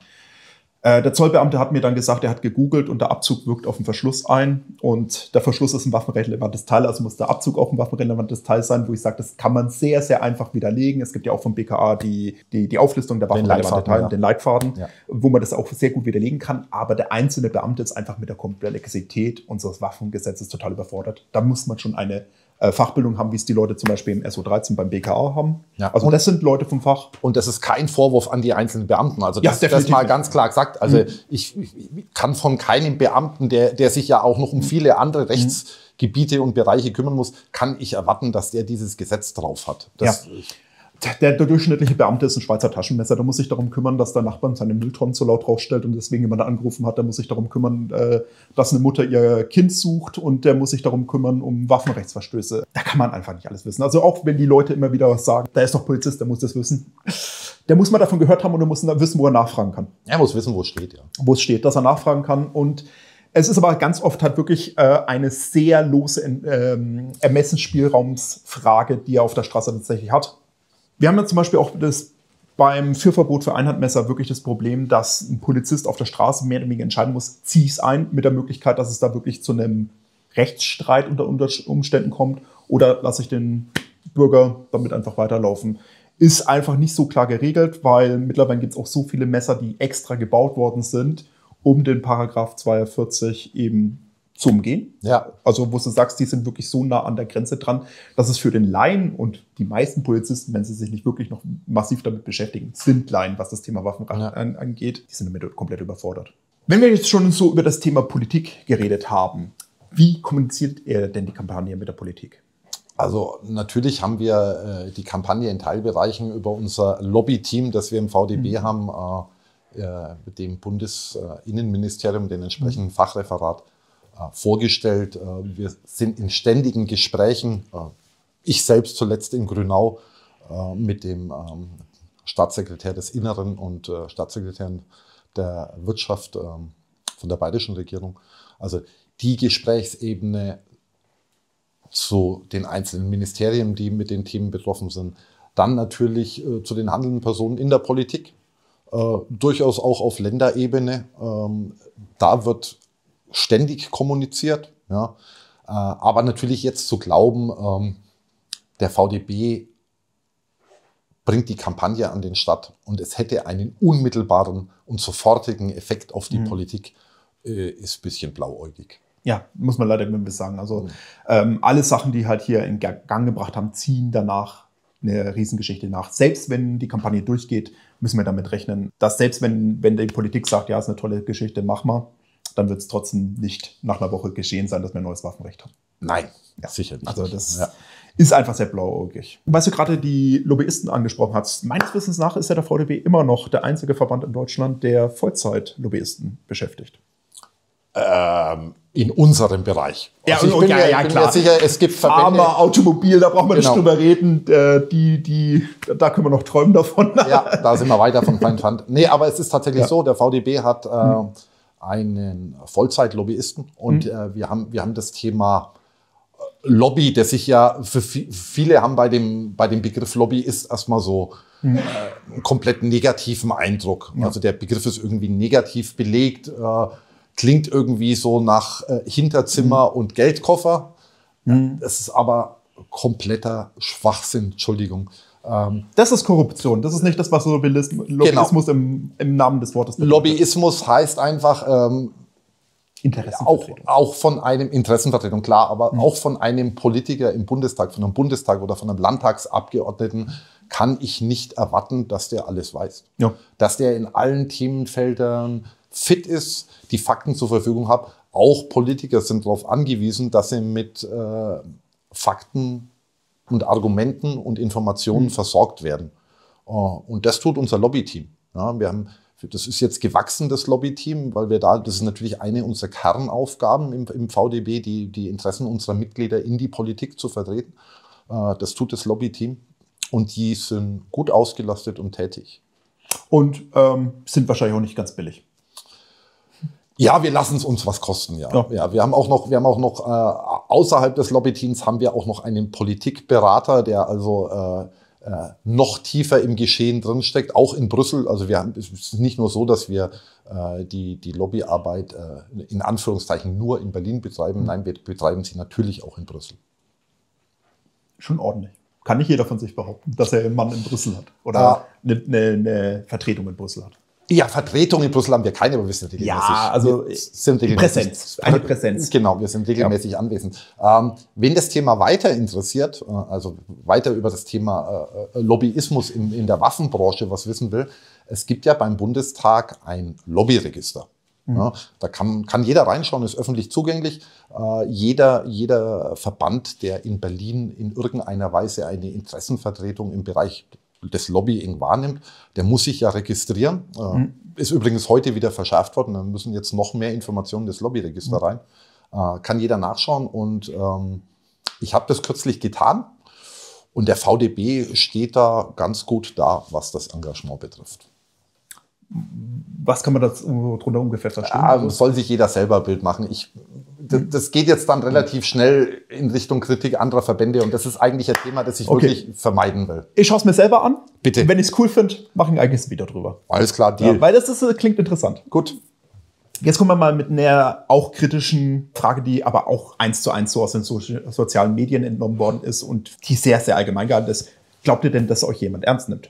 Äh, der Zollbeamte hat mir dann gesagt, er hat gegoogelt und der Abzug wirkt auf den Verschluss ein. Und der Verschluss ist ein waffenrelevantes Teil, also muss der Abzug auch ein waffenrelevantes Teil sein, wo ich sage, das kann man sehr, sehr einfach widerlegen. Es gibt ja auch vom BKA die, die, die Auflistung der waffenrelevanten Teile, ja. den Leitfaden, ja. wo man das auch sehr gut widerlegen kann. Aber der einzelne Beamte ist einfach mit der Komplexität unseres Waffengesetzes total überfordert. Da muss man schon eine Fachbildung haben, wie es die Leute zum Beispiel im SO13 beim BKA haben. Ja. Also das sind Leute vom Fach.
Und das ist kein Vorwurf an die einzelnen Beamten. Also das, ja, das mal ganz klar gesagt. Also mhm. ich, ich, kann von keinem Beamten, der, der sich ja auch noch um viele andere Rechtsgebiete und Bereiche kümmern muss, kann ich erwarten, dass der dieses Gesetz drauf hat. Das,
ja der, der, durchschnittliche Beamte ist ein Schweizer Taschenmesser. Der muss sich darum kümmern, dass der Nachbarn seine Mülltonnen zu laut draufstellt und deswegen jemand angerufen hat. Der muss sich darum kümmern, äh, dass eine Mutter ihr Kind sucht und der muss sich darum kümmern, um Waffenrechtsverstöße. Da kann man einfach nicht alles wissen. Also auch wenn die Leute immer wieder was sagen, da ist doch Polizist, der muss das wissen. Der muss mal davon gehört haben und er muss wissen, wo er nachfragen kann.
Er muss wissen, wo es steht, ja.
Wo es steht, dass er nachfragen kann und es ist aber ganz oft halt wirklich äh, eine sehr lose ähm, Ermessensspielraumsfrage, die er auf der Straße tatsächlich hat. Wir haben ja zum Beispiel auch das beim Führverbot für Einhandmesser wirklich das Problem, dass ein Polizist auf der Straße mehr oder weniger entscheiden muss, ziehe ich es ein, mit der Möglichkeit, dass es da wirklich zu einem Rechtsstreit unter Umständen kommt oder lasse ich den Bürger damit einfach weiterlaufen. Ist einfach nicht so klar geregelt, weil mittlerweile gibt es auch so viele Messer, die extra gebaut worden sind, um den Paragraph 42 eben zu umgehen.
Ja.
Also, wo du sagst, die sind wirklich so nah an der Grenze dran, dass es für den Laien und die meisten Polizisten, wenn sie sich nicht wirklich noch massiv damit beschäftigen, sind Laien, was das Thema Waffenrecht
Ja.
an, angeht, die sind damit komplett überfordert. Wenn wir jetzt schon so über das Thema Politik geredet haben, wie kommuniziert ihr denn die Kampagne mit der Politik?
Also natürlich haben wir äh, die Kampagne in Teilbereichen über unser Lobby-Team, das wir im VDB haben, äh, äh, mit dem Bundesinnenministerium, den entsprechenden Fachreferat, äh, vorgestellt. Äh, wir sind in ständigen Gesprächen, äh, ich selbst zuletzt in Grünau, äh, mit dem ähm, Staatssekretär des Inneren und äh, Staatssekretären der Wirtschaft ähm, von der bayerischen Regierung. Also die Gesprächsebene zu den einzelnen Ministerien, die mit den Themen betroffen sind. Dann natürlich äh, zu den handelnden Personen in der Politik, äh, durchaus auch auf Länderebene. Ähm, da wird ständig kommuniziert. Ja. Äh, aber natürlich jetzt zu glauben, ähm, der VDB bringt die Kampagne an den Start und es hätte einen unmittelbaren und sofortigen Effekt auf die
Mhm.
Politik, äh, ist ein bisschen blauäugig.
Ja, muss man leider immer sagen. Also ähm, alle Sachen, die halt hier in Ga- Gang gebracht haben, ziehen danach eine Riesengeschichte nach. Selbst wenn die Kampagne durchgeht, müssen wir damit rechnen, dass selbst wenn, wenn die Politik sagt, ja, ist eine tolle Geschichte, mach mal, dann wird es trotzdem nicht nach einer Woche geschehen sein, dass wir ein neues Waffenrecht haben.
Nein,
Ja.
sicher nicht.
Also das
Ja.
ist einfach sehr blauäugig. Weil du gerade die Lobbyisten angesprochen hast, meines Wissens nach ist ja der VDB immer noch der einzige Verband in Deutschland, der Vollzeit-Lobbyisten beschäftigt.
Ähm, in unserem Bereich.
Ja,
Also ich bin,
ja,
mir,
ja,
bin
klar.
mir sicher, es gibt Verbände.
Pharma, Automobil, da braucht man
Genau.
nicht drüber reden. Äh, die, die, da können wir noch träumen davon.
Ja, da sind wir weiter von Feind Fand. Nee, aber es ist tatsächlich
Ja.
so, der VDB hat äh, einen Vollzeit-Lobbyisten und
Mhm.
äh, wir, haben, wir haben das Thema äh, Lobby, das sich ja für vi- viele haben bei dem, bei dem Begriff Lobbyist erstmal so äh, einen komplett negativen Eindruck.
Ja.
Also der Begriff ist irgendwie negativ belegt, äh, klingt irgendwie so nach äh, Hinterzimmer und Geldkoffer. Das ist aber kompletter Schwachsinn, Entschuldigung. Ähm,
Das ist Korruption. Das ist nicht das, was Lobbyismus, Lobbyismus im, im Namen des Wortes bedeutet.
Lobbyismus heißt einfach ähm, auch,
Interessenvertretung.
auch von einem Interessenvertretung, klar, aber auch von einem Politiker im Bundestag, von einem Bundestag oder von einem Landtagsabgeordneten kann ich nicht erwarten, dass der alles weiß.
Ja.
Dass der in allen Themenfeldern fit ist, die Fakten zur Verfügung hat. Auch Politiker sind darauf angewiesen, dass sie mit äh, Fakten und Argumenten und Informationen versorgt werden. Äh, Und das tut unser Lobbyteam. Ja, wir haben, das ist jetzt gewachsen, das Lobbyteam, weil wir da, das ist natürlich eine unserer Kernaufgaben im, im VDB, die, die Interessen unserer Mitglieder in die Politik zu vertreten. Äh, Das tut das Lobbyteam und die sind gut ausgelastet und tätig.
Und ähm, sind wahrscheinlich auch nicht ganz billig.
Ja, wir lassen es uns was kosten, ja.
Ja.
ja. wir haben auch noch, wir haben auch noch äh, außerhalb des Lobbyteams haben wir auch noch einen Politikberater, der also äh, äh, noch tiefer im Geschehen drinsteckt, auch in Brüssel. Also wir haben, es ist nicht nur so, dass wir äh, die, die Lobbyarbeit äh, in Anführungszeichen nur in Berlin betreiben. Nein, wir betreiben sie natürlich auch in Brüssel.
Schon ordentlich. Kann nicht jeder von sich behaupten, dass er einen Mann in Brüssel hat. Oder
Ja.
eine, eine, eine Vertretung in Brüssel hat.
Ja, Vertretung in Brüssel haben wir keine, aber wir sind regelmäßig.
Ja, also
sind regelmäßig,
Präsenz, eine Präsenz.
Genau, wir sind regelmäßig anwesend. Ähm, wen das Thema weiter interessiert, äh, also weiter über das Thema äh, Lobbyismus in, in der Waffenbranche was wissen will, es gibt ja beim Bundestag ein Lobbyregister. Ja, da kann, kann jeder reinschauen, ist öffentlich zugänglich. Äh, jeder, jeder Verband, der in Berlin in irgendeiner Weise eine Interessenvertretung im Bereich des Lobbying wahrnimmt, der muss sich ja registrieren. Äh, Ist übrigens heute wieder verschärft worden. Da müssen jetzt noch mehr Informationen des Lobbyregister rein. Äh, kann jeder nachschauen. Und ähm, ich habe das kürzlich getan. Und der VDB steht da ganz gut da, was das Engagement betrifft.
Was kann man da drunter ungefähr verstehen?
Ja, Ah, soll sich jeder selber ein Bild machen. Ich, das, das geht jetzt dann relativ schnell in Richtung Kritik anderer Verbände und das ist eigentlich ein Thema, das ich
Okay.
wirklich vermeiden will.
ich schaue es mir selber an.
Bitte.
Wenn ich es cool finde, mache ich ein eigenes Video drüber.
Alles klar, Deal.
Ja, weil das ist, äh, klingt interessant.
Gut.
Jetzt kommen wir mal mit einer auch kritischen Frage, die aber auch eins zu eins so aus den so sozialen Medien entnommen worden ist und die sehr, sehr allgemein gehalten ist. Glaubt ihr denn, dass euch jemand ernst nimmt?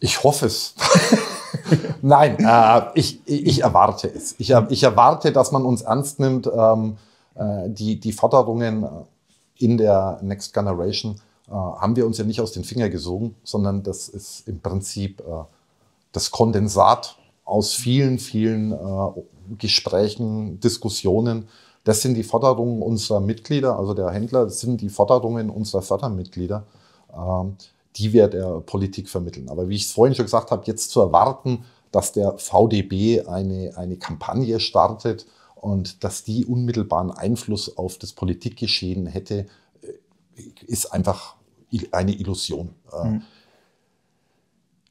Ich hoffe es. Nein, äh, ich, ich erwarte es. Ich, ich erwarte, dass man uns ernst nimmt. Ähm, äh, die, die Forderungen in der Next Generation äh, haben wir uns ja nicht aus den Fingern gesogen, sondern das ist im Prinzip äh, das Kondensat aus vielen, vielen äh, Gesprächen, Diskussionen. Das sind die Forderungen unserer Mitglieder, also der Händler, das sind die Forderungen unserer Fördermitglieder, ähm, die wir der Politik vermitteln. Aber wie ich es vorhin schon gesagt habe, jetzt zu erwarten, dass der VDB eine, eine Kampagne startet und dass die unmittelbaren Einfluss auf das Politikgeschehen hätte, ist einfach eine Illusion. Mhm.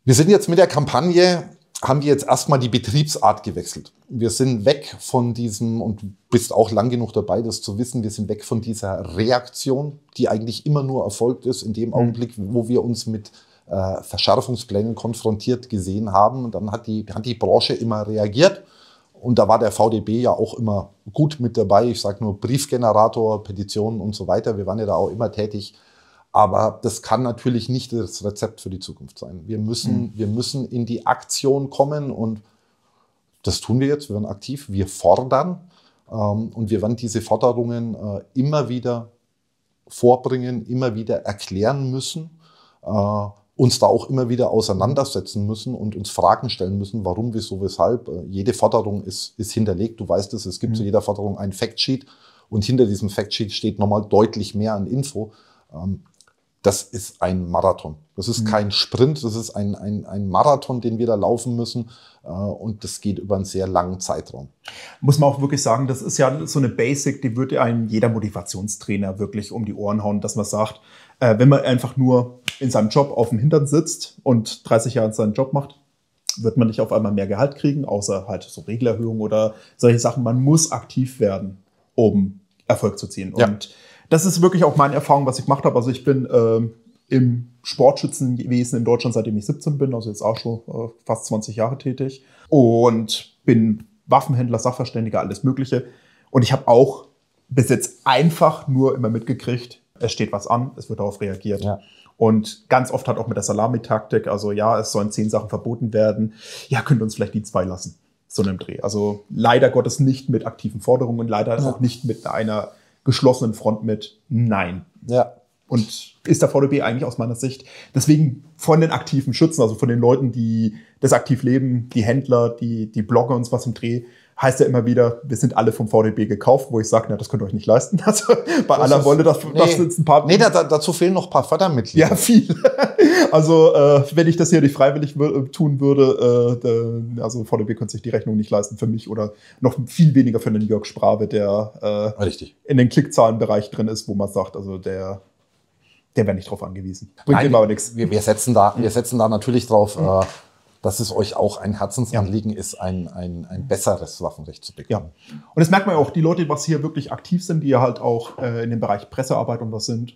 Wir sind jetzt mit der Kampagne, haben wir jetzt erstmal die Betriebsart gewechselt. Wir sind weg von diesem, und du bist auch lang genug dabei, das zu wissen, wir sind weg von dieser Reaktion, die eigentlich immer nur erfolgt ist in dem mhm. Augenblick, wo wir uns mit äh, Verschärfungsplänen konfrontiert gesehen haben. Und dann hat die, hat die Branche immer reagiert. Und da war der VDB ja auch immer gut mit dabei. Ich sage nur Briefgenerator, Petitionen und so weiter. Wir waren ja da auch immer tätig. Aber das kann natürlich nicht das Rezept für die Zukunft sein. Wir müssen, mhm. wir müssen in die Aktion kommen und das tun wir jetzt. Wir werden aktiv. Wir fordern ähm, und wir werden diese Forderungen äh, immer wieder vorbringen, immer wieder erklären müssen, äh, uns da auch immer wieder auseinandersetzen müssen und uns Fragen stellen müssen, warum, wieso, weshalb. Äh, jede Forderung ist, ist hinterlegt. Du weißt es, es gibt mhm. zu jeder Forderung ein Factsheet und hinter diesem Factsheet steht nochmal deutlich mehr an Info. Ähm, das ist ein Marathon. Das ist mhm. kein Sprint, das ist ein, ein, ein Marathon, den wir da laufen müssen. Äh, und das geht über einen sehr langen Zeitraum.
Muss man auch wirklich sagen, das ist ja so eine Basic, die würde einem jeder Motivationstrainer wirklich um die Ohren hauen, dass man sagt, äh, wenn man einfach nur in seinem Job auf dem Hintern sitzt und 30 Jahre seinen Job macht, wird man nicht auf einmal mehr Gehalt kriegen, außer halt so Regelerhöhungen oder solche Sachen. Man muss aktiv werden, um Erfolg zu ziehen. Ja. Und das ist wirklich auch meine Erfahrung, was ich gemacht habe. Also ich bin ähm, im Sportschützenwesen in Deutschland, seitdem ich 17 bin, also jetzt auch schon äh, fast 20 Jahre tätig und bin Waffenhändler, Sachverständiger, alles Mögliche. Und ich habe auch bis jetzt einfach nur immer mitgekriegt, es steht was an, es wird darauf reagiert. Ja. Und ganz oft hat auch mit der Salamitaktik, also ja, es sollen zehn Sachen verboten werden. Ja, könnt uns vielleicht die zwei lassen. So einem Dreh. Also leider Gottes nicht mit aktiven Forderungen, leider ja. auch nicht mit einer geschlossenen Front mit Nein. Ja. Und ist der VDB eigentlich aus meiner Sicht deswegen von den aktiven Schützen, also von den Leuten, die das aktiv leben, die Händler, die, die Blogger und was im Dreh, heißt ja immer wieder, wir sind alle vom VDB gekauft, wo ich sage, na, das könnt ihr euch nicht leisten. Also bei das aller Wolle, das, nee, das sind ein paar.
Nee, da, dazu fehlen noch ein paar Fördermitglieder.
Ja, viel. Also, äh, wenn ich das hier nicht freiwillig tun würde, äh, also VDB könnte sich die Rechnung nicht leisten für mich oder noch viel weniger für den Jörg Sprave, der äh, in den Klickzahlenbereich drin ist, wo man sagt, also der der wäre nicht drauf angewiesen.
Bringt Nein, aber nichts. Wir, wir, setzen da, wir setzen da natürlich drauf, mhm. äh, dass es euch auch ein Herzensanliegen ja. ist, ein, ein, ein besseres Waffenrecht zu bekommen.
Ja. Und das merkt man ja auch, die Leute, was hier wirklich aktiv sind, die ja halt auch äh, in dem Bereich Pressearbeit und was sind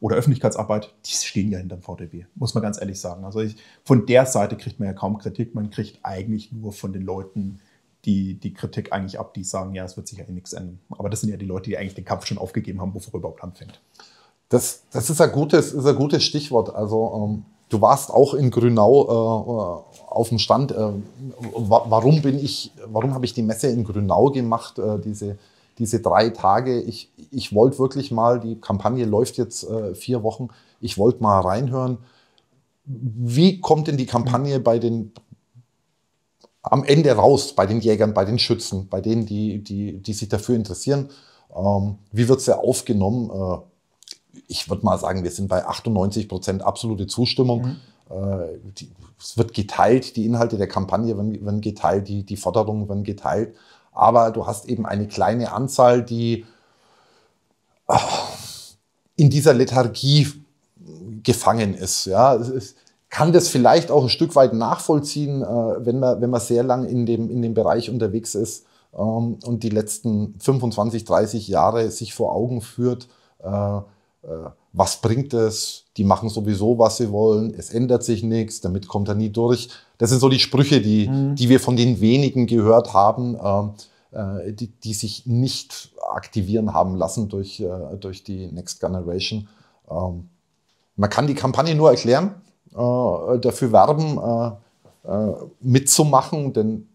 oder Öffentlichkeitsarbeit, die stehen ja hinterm VDB, muss man ganz ehrlich sagen. Also ich, von der Seite kriegt man ja kaum Kritik, man kriegt eigentlich nur von den Leuten die, die Kritik eigentlich ab, die sagen, ja, es wird sich ja eh nichts ändern. Aber das sind ja die Leute, die eigentlich den Kampf schon aufgegeben haben, bevor er überhaupt anfängt.
Das, das ist, ein gutes, ist ein gutes Stichwort. Also ähm, du warst auch in Grünau äh, auf dem Stand. Äh, warum bin ich, warum habe ich die Messe in Grünau gemacht, äh, diese, diese drei Tage? Ich, ich wollte wirklich mal, die Kampagne läuft jetzt äh, vier Wochen, ich wollte mal reinhören. Wie kommt denn die Kampagne bei den am Ende raus, bei den Jägern, bei den Schützen, bei denen, die, die, die sich dafür interessieren? Ähm, wie wird sie aufgenommen? Äh, ich würde mal sagen, wir sind bei 98 Prozent absolute Zustimmung. Mhm. Äh, die, es wird geteilt, die Inhalte der Kampagne werden, werden geteilt, die, die Forderungen werden geteilt. Aber du hast eben eine kleine Anzahl, die äh, in dieser Lethargie gefangen ist. Ja, es kann das vielleicht auch ein Stück weit nachvollziehen, äh, wenn man, wenn man sehr lang in dem, in dem Bereich unterwegs ist ähm, und die letzten 25, 30 Jahre sich vor Augen führt. Äh, was bringt es? Die machen sowieso, was sie wollen. Es ändert sich nichts. Damit kommt er nie durch. Das sind so die Sprüche, die, mhm. die wir von den wenigen gehört haben, äh, äh, die, die sich nicht aktivieren haben lassen durch, äh, durch die Next Generation. Ähm, man kann die Kampagne nur erklären, äh, dafür werben. Äh, äh, mitzumachen, denn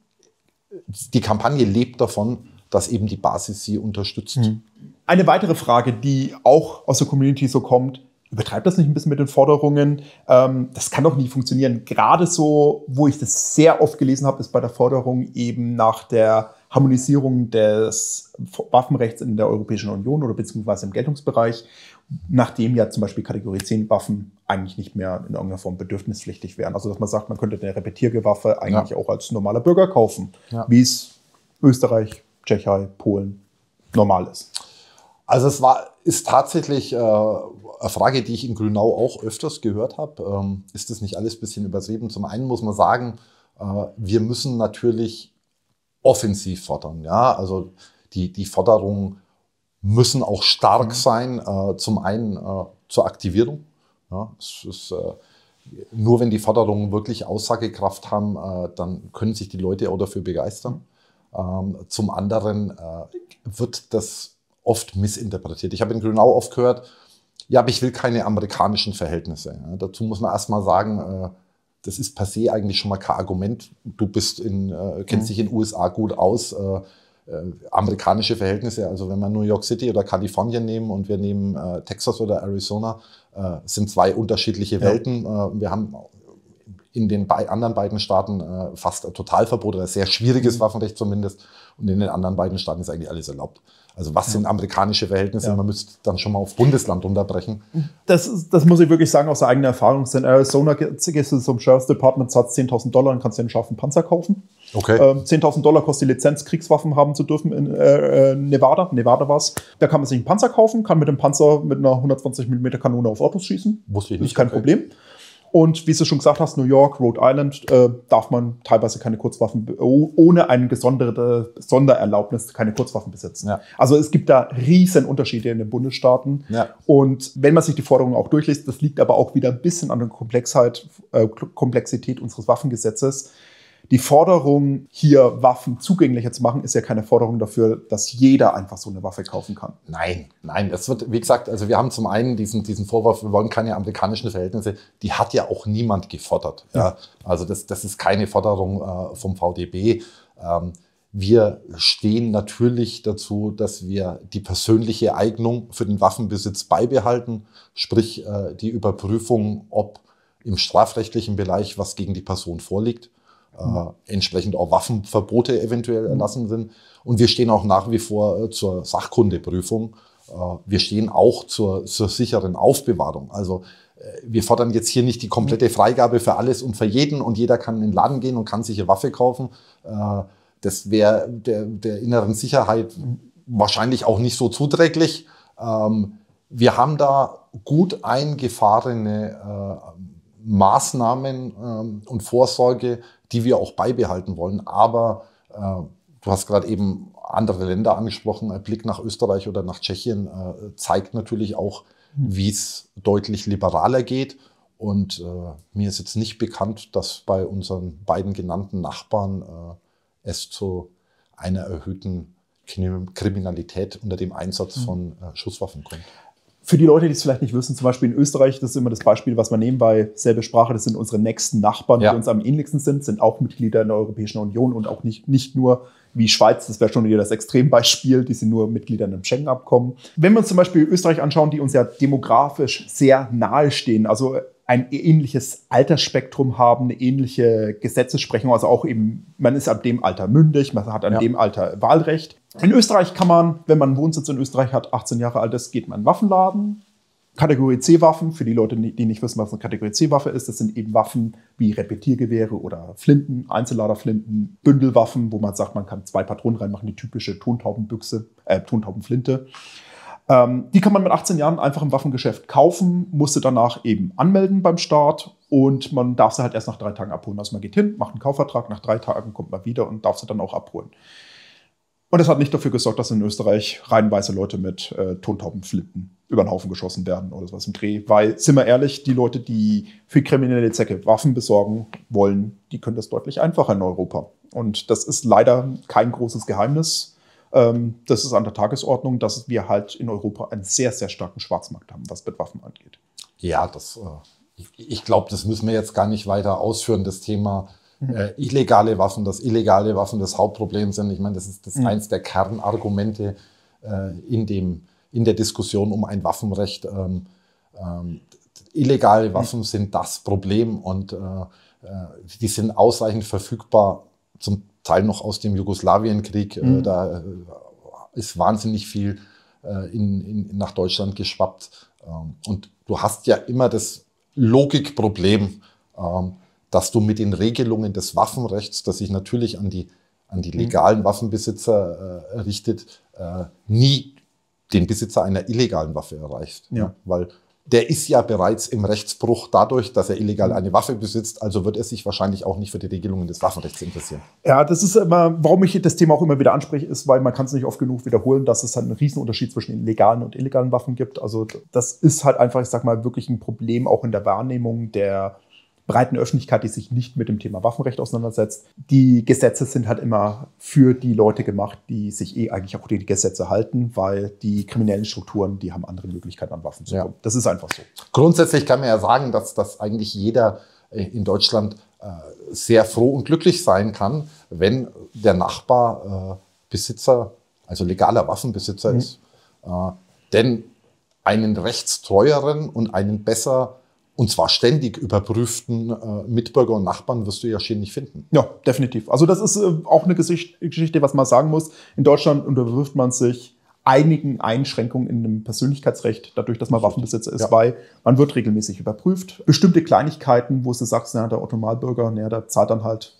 die Kampagne lebt davon, dass eben die Basis sie unterstützt. Mhm.
Eine weitere Frage, die auch aus der Community so kommt, übertreibt das nicht ein bisschen mit den Forderungen? Ähm, das kann doch nie funktionieren. Gerade so, wo ich das sehr oft gelesen habe, ist bei der Forderung eben nach der Harmonisierung des Waffenrechts in der Europäischen Union oder beziehungsweise im Geltungsbereich, nachdem ja zum Beispiel Kategorie 10 Waffen eigentlich nicht mehr in irgendeiner Form bedürfnispflichtig wären. Also dass man sagt, man könnte eine Repetiergewaffe eigentlich ja. auch als normaler Bürger kaufen, ja. wie es Österreich, Tschechei, Polen normal ist.
Also es war, ist tatsächlich äh, eine Frage, die ich in Grünau auch öfters gehört habe. Ähm, ist das nicht alles ein bisschen übertrieben? Zum einen muss man sagen, äh, wir müssen natürlich offensiv fordern. Ja, also die, die Forderungen müssen auch stark mhm. sein. Äh, zum einen äh, zur Aktivierung. Ja, es ist, äh, nur wenn die Forderungen wirklich Aussagekraft haben, äh, dann können sich die Leute auch dafür begeistern. Ähm, zum anderen wird das oft missinterpretiert. Ich habe in Grünau oft gehört, ja, aber ich will keine amerikanischen Verhältnisse. Ja, dazu muss man erstmal sagen, äh, das ist per se eigentlich schon mal kein Argument. Du bist in, äh, kennst mhm. dich in den USA gut aus. Äh, äh, amerikanische Verhältnisse, also wenn wir New York City oder Kalifornien nehmen und wir nehmen äh, Texas oder Arizona, äh, sind zwei unterschiedliche Welten. Ja. wir haben in den anderen beiden Staaten fast ein Totalverbot oder ein sehr schwieriges mhm. Waffenrecht zumindest. Und in den anderen beiden Staaten ist eigentlich alles erlaubt. Also was sind amerikanische Verhältnisse? Ja. Man müsste dann schon mal auf Bundesland unterbrechen.
Das, das muss ich wirklich sagen aus eigener Erfahrung. In Arizona gehst du zum Sheriff's Department, zahlst 10.000 Dollar und kannst dir einen scharfen Panzer kaufen.
Okay.
Ähm, 10.000 Dollar kostet die Lizenz, Kriegswaffen haben zu dürfen in äh, äh Nevada. Nevada war es. Da kann man sich einen Panzer kaufen, kann mit dem Panzer mit einer 120 mm Kanone auf Autos schießen.
Wusste ich nicht.
Ist kein okay. Problem. Und wie du schon gesagt hast, New York, Rhode Island, äh, darf man teilweise keine Kurzwaffen, ohne eine gesonderte Sondererlaubnis keine Kurzwaffen besitzen. Ja. Also es gibt da riesen Unterschiede in den Bundesstaaten. Ja. Und wenn man sich die Forderungen auch durchliest, das liegt aber auch wieder ein bisschen an der Komplexheit, äh, Komplexität unseres Waffengesetzes die Forderung, hier Waffen zugänglicher zu machen, ist ja keine Forderung dafür, dass jeder einfach so eine Waffe kaufen kann.
Nein, nein, das wird, wie gesagt, also wir haben zum einen diesen, diesen Vorwurf, wir wollen keine amerikanischen Verhältnisse, die hat ja auch niemand gefordert. Ja. ja. Also das, das ist keine Forderung äh, vom VDB. Ähm, wir stehen natürlich dazu, dass wir die persönliche Eignung für den Waffenbesitz beibehalten, sprich äh, die Überprüfung, ob im strafrechtlichen Bereich was gegen die Person vorliegt äh, entsprechend auch Waffenverbote eventuell mhm. erlassen sind. Und wir stehen auch nach wie vor äh, zur Sachkundeprüfung. Äh, wir stehen auch zur, zur sicheren Aufbewahrung. Also äh, wir fordern jetzt hier nicht die komplette mhm. Freigabe für alles und für jeden und jeder kann in den Laden gehen und kann sich eine Waffe kaufen. Äh, das wäre der, der inneren Sicherheit wahrscheinlich auch nicht so zuträglich. Ähm, wir haben da gut eingefahrene äh, Maßnahmen ähm, und Vorsorge, die wir auch beibehalten wollen. Aber äh, du hast gerade eben andere Länder angesprochen. Ein Blick nach Österreich oder nach Tschechien äh, zeigt natürlich auch, mhm. wie es deutlich liberaler geht. Und äh, mir ist jetzt nicht bekannt, dass bei unseren beiden genannten Nachbarn äh, es zu einer erhöhten Kriminalität unter dem Einsatz mhm. von äh, Schusswaffen kommt.
Für die Leute, die es vielleicht nicht wissen, zum Beispiel in Österreich, das ist immer das Beispiel, was wir nehmen bei selbe Sprache, das sind unsere nächsten Nachbarn, ja. die uns am ähnlichsten sind, sind auch Mitglieder in der Europäischen Union und auch nicht, nicht nur wie Schweiz, das wäre schon wieder das Extrembeispiel, die sind nur Mitglieder in einem Schengen-Abkommen. Wenn wir uns zum Beispiel Österreich anschauen, die uns ja demografisch sehr nahe stehen, also ein ähnliches Altersspektrum haben, eine ähnliche Gesetzesprechung, also auch eben, man ist ab dem Alter mündig, man hat an ja. dem Alter Wahlrecht. In Österreich kann man, wenn man einen Wohnsitz in Österreich hat, 18 Jahre alt ist, geht man in einen Waffenladen. Kategorie C-Waffen, für die Leute, die nicht wissen, was eine Kategorie C-Waffe ist, das sind eben Waffen wie Repetiergewehre oder Flinten, Einzelladerflinten, Bündelwaffen, wo man sagt, man kann zwei Patronen reinmachen, die typische Tontaubenbüchse, äh, Tontaubenflinte. Ähm, die kann man mit 18 Jahren einfach im Waffengeschäft kaufen, musste danach eben anmelden beim Start und man darf sie halt erst nach drei Tagen abholen. Also man geht hin, macht einen Kaufvertrag, nach drei Tagen kommt man wieder und darf sie dann auch abholen. Und das hat nicht dafür gesorgt, dass in Österreich reihenweise Leute mit äh, Tontaubenflinten über den Haufen geschossen werden oder sowas im Dreh. Weil, sind wir ehrlich, die Leute, die für kriminelle Zwecke Waffen besorgen wollen, die können das deutlich einfacher in Europa. Und das ist leider kein großes Geheimnis. Ähm, das ist an der Tagesordnung, dass wir halt in Europa einen sehr, sehr starken Schwarzmarkt haben, was mit Waffen angeht.
Ja, das, äh, ich, ich glaube, das müssen wir jetzt gar nicht weiter ausführen, das Thema. Äh, illegale Waffen, dass illegale Waffen das Hauptproblem sind. Ich meine, das ist das mhm. eins der Kernargumente äh, in, dem, in der Diskussion um ein Waffenrecht. Ähm, ähm, illegale Waffen mhm. sind das Problem und äh, äh, die sind ausreichend verfügbar, zum Teil noch aus dem Jugoslawienkrieg. Äh, mhm. Da äh, ist wahnsinnig viel in, in, nach Deutschland geschwappt. Ähm, und du hast ja immer das Logikproblem, ähm, dass du mit den Regelungen des Waffenrechts, das sich natürlich an die, an die mhm. legalen Waffenbesitzer äh, richtet, äh, nie den Besitzer einer illegalen Waffe erreichst. Ja. Weil der ist ja bereits im Rechtsbruch dadurch, dass er illegal eine Waffe besitzt. Also wird er sich wahrscheinlich auch nicht für die Regelungen des Waffenrechts interessieren.
Ja, das ist immer, warum ich das Thema auch immer wieder anspreche, ist, weil man kann es nicht oft genug wiederholen, dass es halt einen Riesenunterschied zwischen legalen und illegalen Waffen gibt. Also das ist halt einfach, ich sag mal, wirklich ein Problem auch in der Wahrnehmung der breiten Öffentlichkeit, die sich nicht mit dem Thema Waffenrecht auseinandersetzt. Die Gesetze sind halt immer für die Leute gemacht, die sich eh eigentlich auch die Gesetze halten, weil die kriminellen Strukturen, die haben andere Möglichkeiten an Waffen zu kommen. Ja. Das ist einfach so.
Grundsätzlich kann man ja sagen, dass, dass eigentlich jeder äh, in Deutschland äh, sehr froh und glücklich sein kann, wenn der Nachbar äh, Besitzer, also legaler Waffenbesitzer mhm. ist. Denn einen rechtstreueren und einen besser und zwar ständig überprüften äh, Mitbürger und Nachbarn wirst du ja schier nicht finden.
Ja, definitiv. Also das ist äh, auch eine Geschichte, was man sagen muss. In Deutschland unterwirft man sich einigen Einschränkungen in dem Persönlichkeitsrecht, dadurch, dass man Waffenbesitzer ist, ja. weil man wird regelmäßig überprüft. Bestimmte Kleinigkeiten, wo du sagst, na, der Ottomalbürger, na, der zahlt dann halt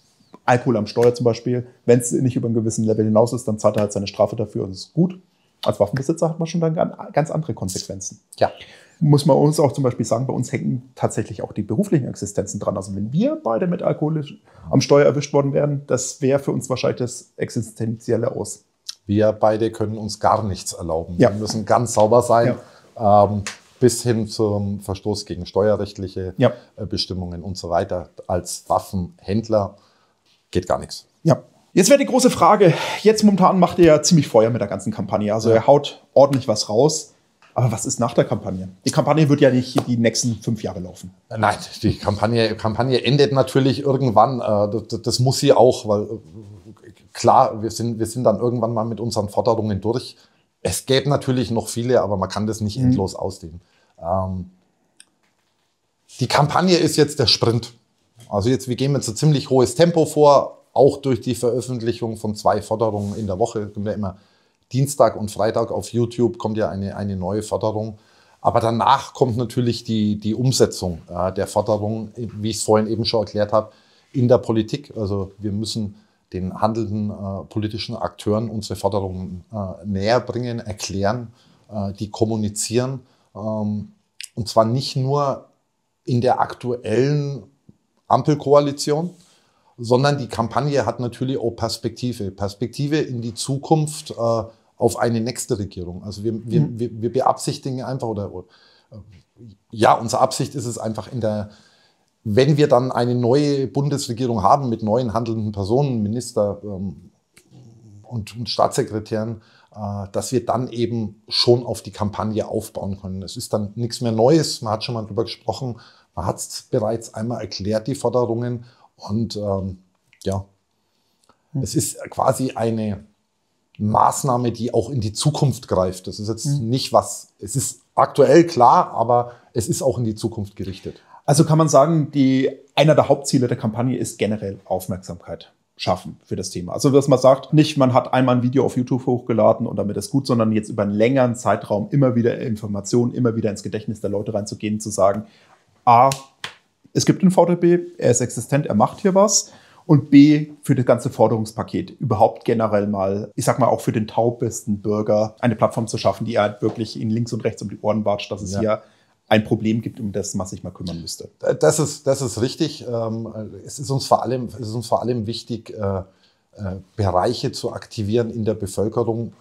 Alkohol am Steuer zum Beispiel. Wenn es nicht über einen gewissen Level hinaus ist, dann zahlt er halt seine Strafe dafür und ist gut. Als Waffenbesitzer hat man schon dann ganz andere Konsequenzen.
Ja
muss man uns auch zum Beispiel sagen, bei uns hängen tatsächlich auch die beruflichen Existenzen dran. Also wenn wir beide mit Alkohol am Steuer erwischt worden wären, das wäre für uns wahrscheinlich das Existenzielle aus.
Wir beide können uns gar nichts erlauben. Ja. Wir müssen ganz sauber sein. Ja. Ähm, bis hin zum Verstoß gegen steuerrechtliche ja. Äh, Bestimmungen und so weiter. Als Waffenhändler geht gar nichts.
Ja. Jetzt wäre die große Frage, jetzt momentan macht ihr ja ziemlich Feuer mit der ganzen Kampagne. Also er haut ordentlich was raus. Aber was ist nach der Kampagne? Die Kampagne wird ja nicht die nächsten fünf Jahre laufen.
Nein, die Kampagne, Kampagne endet natürlich irgendwann. Äh, das, das muss sie auch, weil äh, klar, wir sind, wir sind dann irgendwann mal mit unseren Forderungen durch. Es gäbe natürlich noch viele, aber man kann das nicht mhm. endlos ausdehnen. Ähm, die Kampagne ist jetzt der Sprint. Also jetzt, wir gehen jetzt ein ziemlich hohes Tempo vor, auch durch die Veröffentlichung von zwei Forderungen in der Woche. Können wir immer Dienstag und Freitag auf YouTube kommt ja eine, eine neue Förderung. Aber danach kommt natürlich die, die Umsetzung äh, der Förderung, wie ich es vorhin eben schon erklärt habe, in der Politik. Also wir müssen den handelnden äh, politischen Akteuren unsere Forderungen äh, näher bringen, erklären, äh, die kommunizieren. Ähm, und zwar nicht nur in der aktuellen Ampelkoalition, sondern die Kampagne hat natürlich auch Perspektive. Perspektive in die Zukunft äh, auf eine nächste Regierung. Also wir, wir, mhm. wir, wir beabsichtigen einfach oder, oder ja, unsere Absicht ist es einfach in der, wenn wir dann eine neue Bundesregierung haben mit neuen handelnden Personen, Minister ähm, und, und, Staatssekretären, äh, dass wir dann eben schon auf die Kampagne aufbauen können. Es ist dann nichts mehr Neues, man hat schon mal darüber gesprochen, man hat es bereits einmal erklärt, die Forderungen. Und ähm, ja, hm. es ist quasi eine Maßnahme, die auch in die Zukunft greift. Das ist jetzt mhm. nicht was, es ist aktuell klar, aber es ist auch in die Zukunft gerichtet.
Also kann man sagen, die, einer der Hauptziele der Kampagne ist generell Aufmerksamkeit schaffen für das Thema. Also dass man sagt, nicht man hat einmal ein Video auf YouTube hochgeladen und damit ist gut, sondern jetzt über einen längeren Zeitraum immer wieder Informationen, immer wieder ins Gedächtnis der Leute reinzugehen, zu sagen, a, es gibt einen VDB, er ist existent, er macht hier was und B, für das ganze Forderungspaket überhaupt generell mal, ich sag mal auch für den taubbesten Bürger eine Plattform zu schaffen, die halt wirklich ihn links und rechts um die Ohren watscht, dass es ja. hier ein Problem gibt, um das man sich mal kümmern müsste.
Das ist, das ist richtig. Ähm, es ist uns vor allem, es ist uns vor allem wichtig, äh, äh, Bereiche zu aktivieren in der Bevölkerung,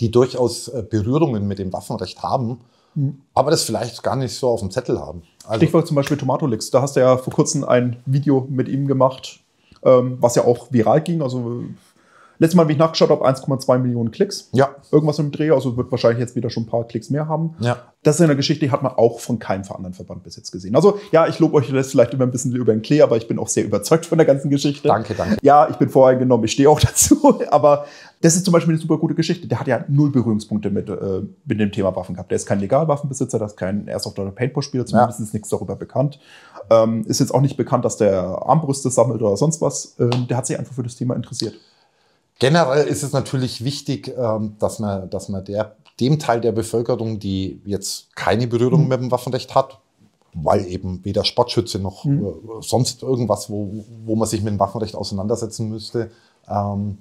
die durchaus äh, Berührungen mit dem Waffenrecht haben, mhm. aber das vielleicht gar nicht so auf dem Zettel haben.
Also Stichwort zum Beispiel Tomatolix. Da hast du ja vor kurzem ein Video mit ihm gemacht, ähm, was ja auch viral ging. Also Letztes Mal, wie ich nachgeschaut habe, 1,2 Millionen Klicks.
Ja.
Irgendwas im Dreh, also wird wahrscheinlich jetzt wieder schon ein paar Klicks mehr haben.
Ja.
Das ist eine Geschichte, die hat man auch von keinem anderen Verband bis jetzt gesehen. Also ja, ich lobe euch das vielleicht immer ein bisschen über den Klee, aber ich bin auch sehr überzeugt von der ganzen Geschichte.
Danke, danke.
Ja, ich bin voreingenommen, ich stehe auch dazu, aber das ist zum Beispiel eine super gute Geschichte. Der hat ja null Berührungspunkte mit, äh, mit dem Thema Waffen gehabt. Der ist kein Legalwaffenbesitzer, das ist kein Airsoft- oder Paintball-Spieler, zumindest
Ja.
ist nichts darüber bekannt. Ähm, ist jetzt auch nicht bekannt, dass der Armbrüste sammelt oder sonst was. Ähm, der hat sich einfach für das Thema interessiert.
Generell ist es natürlich wichtig, ähm, dass man, dass man der, dem Teil der Bevölkerung, die jetzt keine Berührung mit dem Waffenrecht hat, weil eben weder Sportschütze noch äh, sonst irgendwas, wo, wo man sich mit dem Waffenrecht auseinandersetzen müsste, ähm,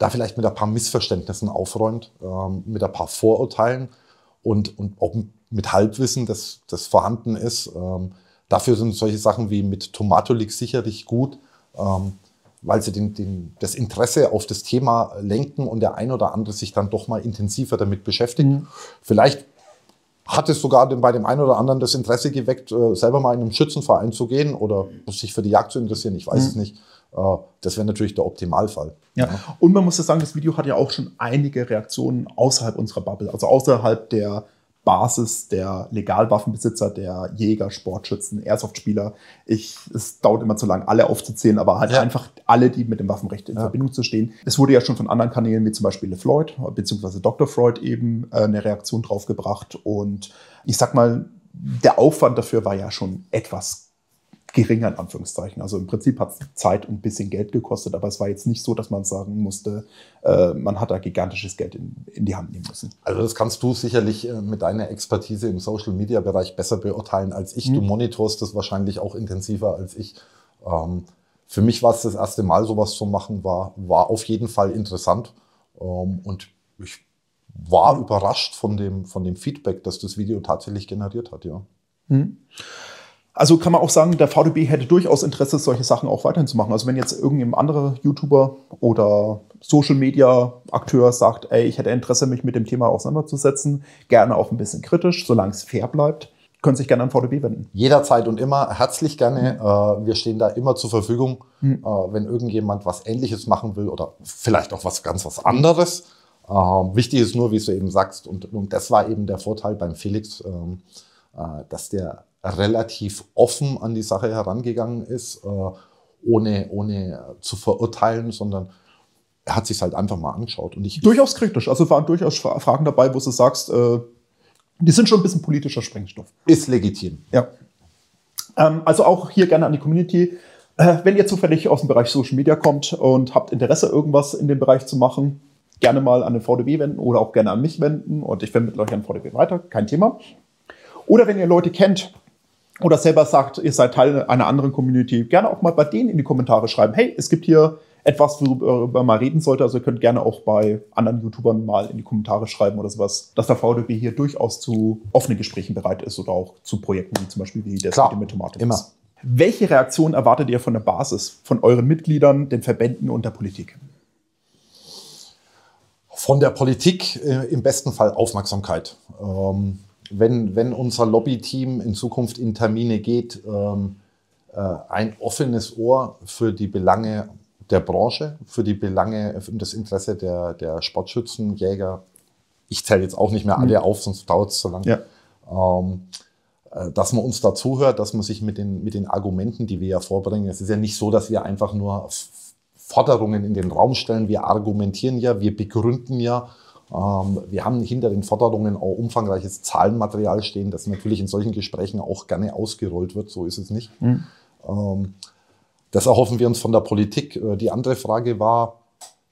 da vielleicht mit ein paar Missverständnissen aufräumt, ähm, mit ein paar Vorurteilen und, und auch mit Halbwissen, das, das vorhanden ist. Ähm, dafür sind solche Sachen wie mit Tomatolik sicherlich gut, ähm, weil sie den, den, das Interesse auf das Thema lenken und der ein oder andere sich dann doch mal intensiver damit beschäftigt. Vielleicht hat es sogar bei dem einen oder anderen das Interesse geweckt, äh, selber mal in einen Schützenverein zu gehen oder sich für die Jagd zu interessieren. Ich weiß es nicht. Äh, das wäre natürlich der Optimalfall.
Ja. Und man muss ja sagen, das Video hat ja auch schon einige Reaktionen außerhalb unserer Bubble, also außerhalb der Basis der Legalwaffenbesitzer, der Jäger, Sportschützen, Airsoft-Spieler. Ich, es dauert immer zu lang, alle aufzuzählen, aber halt
Ja.
einfach alle, die mit dem Waffenrecht in Verbindung zu stehen. Es wurde ja schon von anderen Kanälen, wie zum Beispiel LeFloid, beziehungsweise Dr. Freud eben äh, eine Reaktion drauf gebracht. Und ich sag mal, der Aufwand dafür war ja schon etwas geringer in Anführungszeichen. Also im Prinzip hat es Zeit und ein bisschen Geld gekostet, aber es war jetzt nicht so, dass man sagen musste, äh, man hat da gigantisches Geld in, in die Hand nehmen müssen.
Also das kannst du sicherlich äh, mit deiner Expertise im Social-Media-Bereich besser beurteilen als ich.
Mhm.
Du monitorst das wahrscheinlich auch intensiver als ich. Ähm, für mich war es das erste Mal, sowas zu machen, war, war auf jeden Fall interessant. Ähm, und ich war überrascht von dem, von dem Feedback, das das Video tatsächlich generiert hat, ja.
Also kann man auch sagen, der VDB hätte durchaus Interesse, solche Sachen auch weiterhin zu machen. Also wenn jetzt irgendein anderer YouTuber oder Social Media Akteur sagt, ey, ich hätte Interesse, mich mit dem Thema auseinanderzusetzen, gerne auch ein bisschen kritisch, solange es fair bleibt, können sich gerne an VDB wenden.
Jederzeit und immer herzlich gerne. Äh, wir stehen da immer zur Verfügung, äh, wenn irgendjemand was Ähnliches machen will oder vielleicht auch was ganz was anderes. Äh, wichtig ist nur, wie du eben sagst, und, und das war eben der Vorteil beim Felix, ähm, äh, dass der relativ offen an die Sache herangegangen ist, äh, ohne, ohne zu verurteilen, sondern er hat sich halt einfach mal angeschaut. Und ich,
Durchaus kritisch. Also waren durchaus Fra- Fragen dabei, wo du sagst, äh, die sind schon ein bisschen politischer Sprengstoff.
ist legitim.
Ja. Ähm, also auch hier gerne an die Community. Äh, wenn ihr zufällig aus dem Bereich Social Media kommt und habt Interesse, irgendwas in dem Bereich zu machen, gerne mal an den VDB wenden oder auch gerne an mich wenden und ich vermittle euch an den VDB weiter, kein Thema. Oder wenn ihr Leute kennt oder selber sagt, ihr seid Teil einer anderen Community, gerne auch mal bei denen in die Kommentare schreiben, hey, es gibt hier etwas, worüber man reden sollte. Also ihr könnt gerne auch bei anderen YouTubern mal in die Kommentare schreiben oder sowas, dass der VDB hier durchaus zu offenen Gesprächen bereit ist oder auch zu Projekten wie zum Beispiel wie das
Klar,
mit Tomaten.
immer.
Welche Reaktion erwartet ihr von der Basis, von euren Mitgliedern, den Verbänden und der Politik?
Von der Politik äh, im besten Fall Aufmerksamkeit. Ähm, wenn, wenn unser Lobbyteam in Zukunft in Termine geht, ähm, äh, ein offenes Ohr für die Belange der Branche, für die Belange, für das Interesse der, der Sportschützen, Jäger. Ich zähle jetzt auch nicht mehr alle auf, sonst dauert es zu lange.
Ja.
Ähm, äh, dass man uns dazuhört, dass man sich mit den, mit den Argumenten, die wir ja vorbringen, es ist ja nicht so, dass wir einfach nur Forderungen in den Raum stellen, wir argumentieren ja, wir begründen ja, wir haben hinter den Forderungen auch umfangreiches Zahlenmaterial stehen, das natürlich in solchen Gesprächen auch gerne ausgerollt wird, so ist es nicht. Ähm, das erhoffen wir uns von der Politik. Äh, Die andere Frage war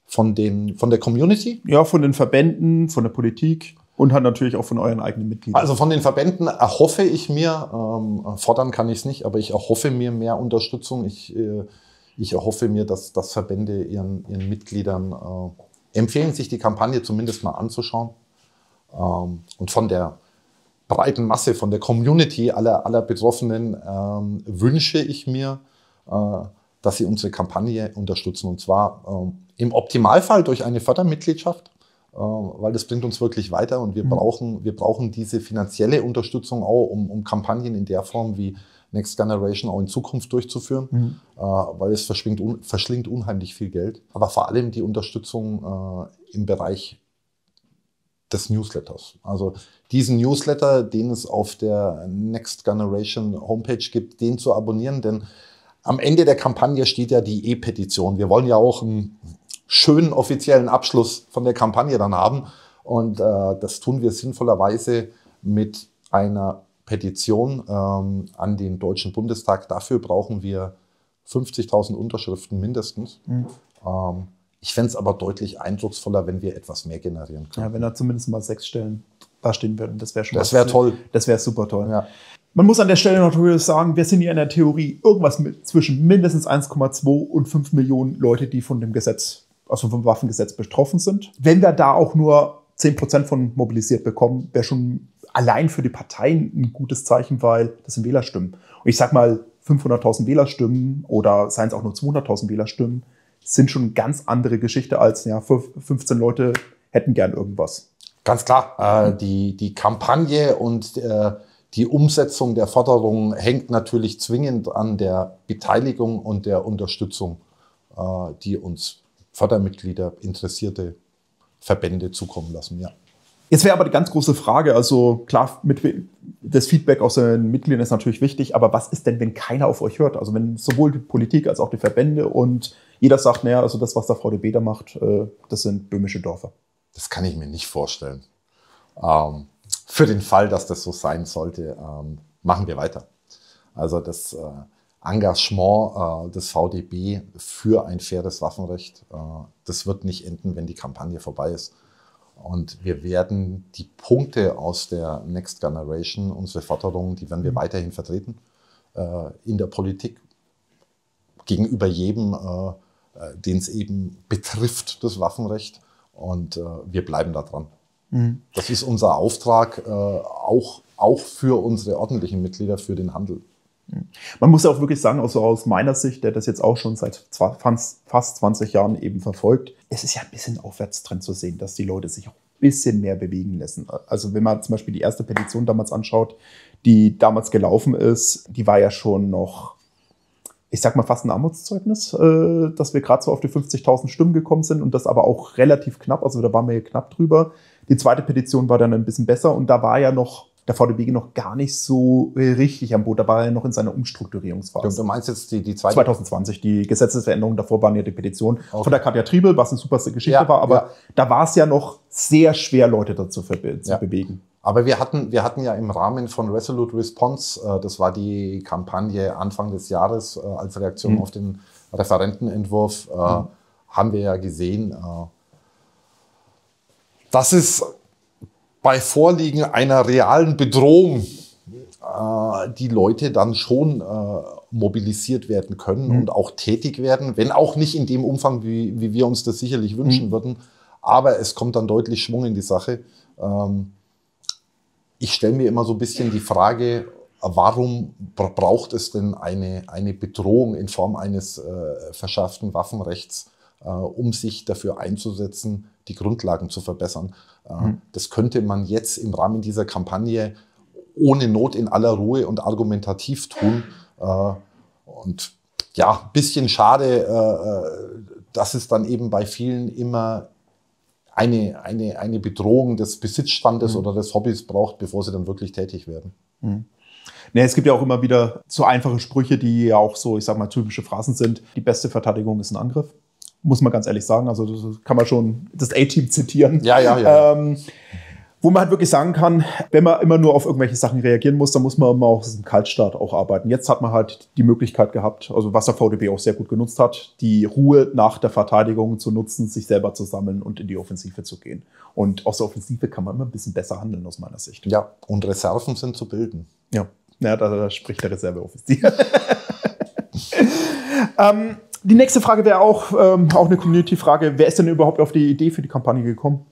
von, den, von der Community.
Ja, von den Verbänden, von der Politik und halt natürlich auch von euren eigenen Mitgliedern.
Also von den Verbänden erhoffe ich mir, ähm, fordern kann ich es nicht, aber ich erhoffe mir mehr Unterstützung. Ich, äh, ich erhoffe mir, dass, dass Verbände ihren, ihren Mitgliedern äh, empfehlen, sich die Kampagne zumindest mal anzuschauen. Ähm, und von der breiten Masse, von der Community aller, aller Betroffenen ähm, wünsche ich mir, äh, dass sie unsere Kampagne unterstützen. Und zwar ähm, im Optimalfall durch eine Fördermitgliedschaft. weil das bringt uns wirklich weiter und wir, mhm. brauchen, wir brauchen diese finanzielle Unterstützung auch, um, um Kampagnen in der Form wie Next Generation auch in Zukunft durchzuführen, mhm. äh, weil es un, verschlingt unheimlich viel Geld. Aber vor allem die Unterstützung äh, im Bereich des Newsletters. Also diesen Newsletter, den es auf der Next Generation Homepage gibt, den zu abonnieren, denn am Ende der Kampagne steht ja die E-Petition. Wir wollen ja auch einen schönen offiziellen Abschluss von der Kampagne dann haben. Und äh, das tun wir sinnvollerweise mit einer Petition ähm, an den Deutschen Bundestag. Dafür brauchen wir 50.000 Unterschriften mindestens. Mhm. Ähm, ich fände es aber deutlich eindrucksvoller, wenn wir etwas mehr generieren
können. Ja, wenn da zumindest mal sechs Stellen da stehen würden. Das wäre schon
Das wäre toll.
Das wäre super toll. Ja. Man muss an der Stelle natürlich sagen, wir sind hier in der Theorie irgendwas mit zwischen mindestens 1,2 und 5 Millionen Leute, die von dem Gesetz, also vom Waffengesetz betroffen sind. Wenn wir da auch nur 10 Prozent von mobilisiert bekommen, wäre schon allein für die Parteien ein gutes Zeichen, weil das sind Wählerstimmen. Und ich sag mal, 500.000 Wählerstimmen oder seien es auch nur 200.000 Wählerstimmen, sind schon eine ganz andere Geschichte als ja, 15 Leute hätten gern irgendwas.
Ganz klar. Äh, die, die Kampagne und äh, die Umsetzung der Forderungen hängt natürlich zwingend an der Beteiligung und der Unterstützung, äh, die uns Fördermitglieder, interessierte Verbände zukommen lassen. Ja.
Jetzt wäre aber die ganz große Frage, also klar, mit, das Feedback aus den Mitgliedern ist natürlich wichtig, aber was ist denn, wenn keiner auf euch hört? Also wenn sowohl die Politik als auch die Verbände und jeder sagt, naja, also das, was der VDB da macht, äh, das sind böhmische Dörfer.
Das kann ich mir nicht vorstellen. Ähm, für den Fall, dass das so sein sollte, ähm, machen wir weiter. Also das äh, Engagement äh, des VDB für ein faires Waffenrecht, äh, das wird nicht enden, wenn die Kampagne vorbei ist. Und wir werden die Punkte aus der Next Generation, unsere Forderungen, die werden wir mhm. weiterhin vertreten äh, in der Politik gegenüber jedem, äh, äh den es eben betrifft, das Waffenrecht. Und äh, wir bleiben da dran. Mhm. Das ist unser Auftrag, äh, auch, auch für unsere ordentlichen Mitglieder, für den Handel.
Mhm. Man muss ja auch wirklich sagen, also aus meiner Sicht, der das jetzt auch schon seit fast 20 Jahren eben verfolgt, es ist ja ein bisschen Aufwärtstrend zu sehen, dass die Leute sich auch ein bisschen mehr bewegen lassen. Also wenn man zum Beispiel die erste Petition damals anschaut, die damals gelaufen ist, die war ja schon noch, ich sag mal fast ein Armutszeugnis, äh, dass wir gerade so auf die 50.000 Stimmen gekommen sind und das aber auch relativ knapp, also da waren wir knapp drüber. Die zweite Petition war dann ein bisschen besser und da war ja noch der VDB noch gar nicht so richtig am Boot. Da war er noch in seiner Umstrukturierungsphase.
Du meinst jetzt die, die zweite?
2020, die Gesetzesveränderung. Davor waren ja die Petition okay. von der Katja Triebel, was eine super Geschichte ja, war. Aber ja. da war es ja noch sehr schwer, Leute dazu zu ja. bewegen.
Aber wir hatten, wir hatten ja im Rahmen von Resolute Response, äh, das war die Kampagne Anfang des Jahres äh, als Reaktion mhm. auf den Referentenentwurf, äh, mhm. haben wir ja gesehen, dass es bei Vorliegen einer realen Bedrohung äh, die Leute dann schon äh, mobilisiert werden können mhm. und auch tätig werden, wenn auch nicht in dem Umfang, wie, wie wir uns das sicherlich wünschen mhm. würden. Aber es kommt dann deutlich Schwung in die Sache. Ähm, ich stelle mir immer so ein bisschen die Frage, warum braucht es denn eine, eine Bedrohung in Form eines äh, verschärften Waffenrechts, äh, um sich dafür einzusetzen, die Grundlagen zu verbessern. Äh, mhm. Das könnte man jetzt im Rahmen dieser Kampagne ohne Not in aller Ruhe und argumentativ tun. Äh, und ja, ein bisschen schade, dass es dann eben bei vielen immer eine, eine, eine Bedrohung des Besitzstandes mhm. oder des Hobbys braucht, bevor sie dann wirklich tätig werden. Mhm.
Nee, es gibt ja auch immer wieder so einfache Sprüche, die ja auch so, ich sag mal, typische Phrasen sind. Die beste Verteidigung ist ein Angriff muss man ganz ehrlich sagen. Also das kann man schon das A-Team zitieren.
Ja, ja, ja. Ähm,
wo man halt wirklich sagen kann, wenn man immer nur auf irgendwelche Sachen reagieren muss, dann muss man immer auch im Kaltstart auch arbeiten. Jetzt hat man halt die Möglichkeit gehabt, also was der VDB auch sehr gut genutzt hat, die Ruhe nach der Verteidigung zu nutzen, sich selber zu sammeln und in die Offensive zu gehen. Und aus der Offensive kann man immer ein bisschen besser handeln aus meiner Sicht.
Ja, und Reserven sind zu bilden.
Ja, ja da, da spricht der Reserveoffizier. ähm, die nächste Frage wäre auch, ähm, auch eine Community-Frage. Wer ist denn überhaupt auf die Idee für die Kampagne gekommen?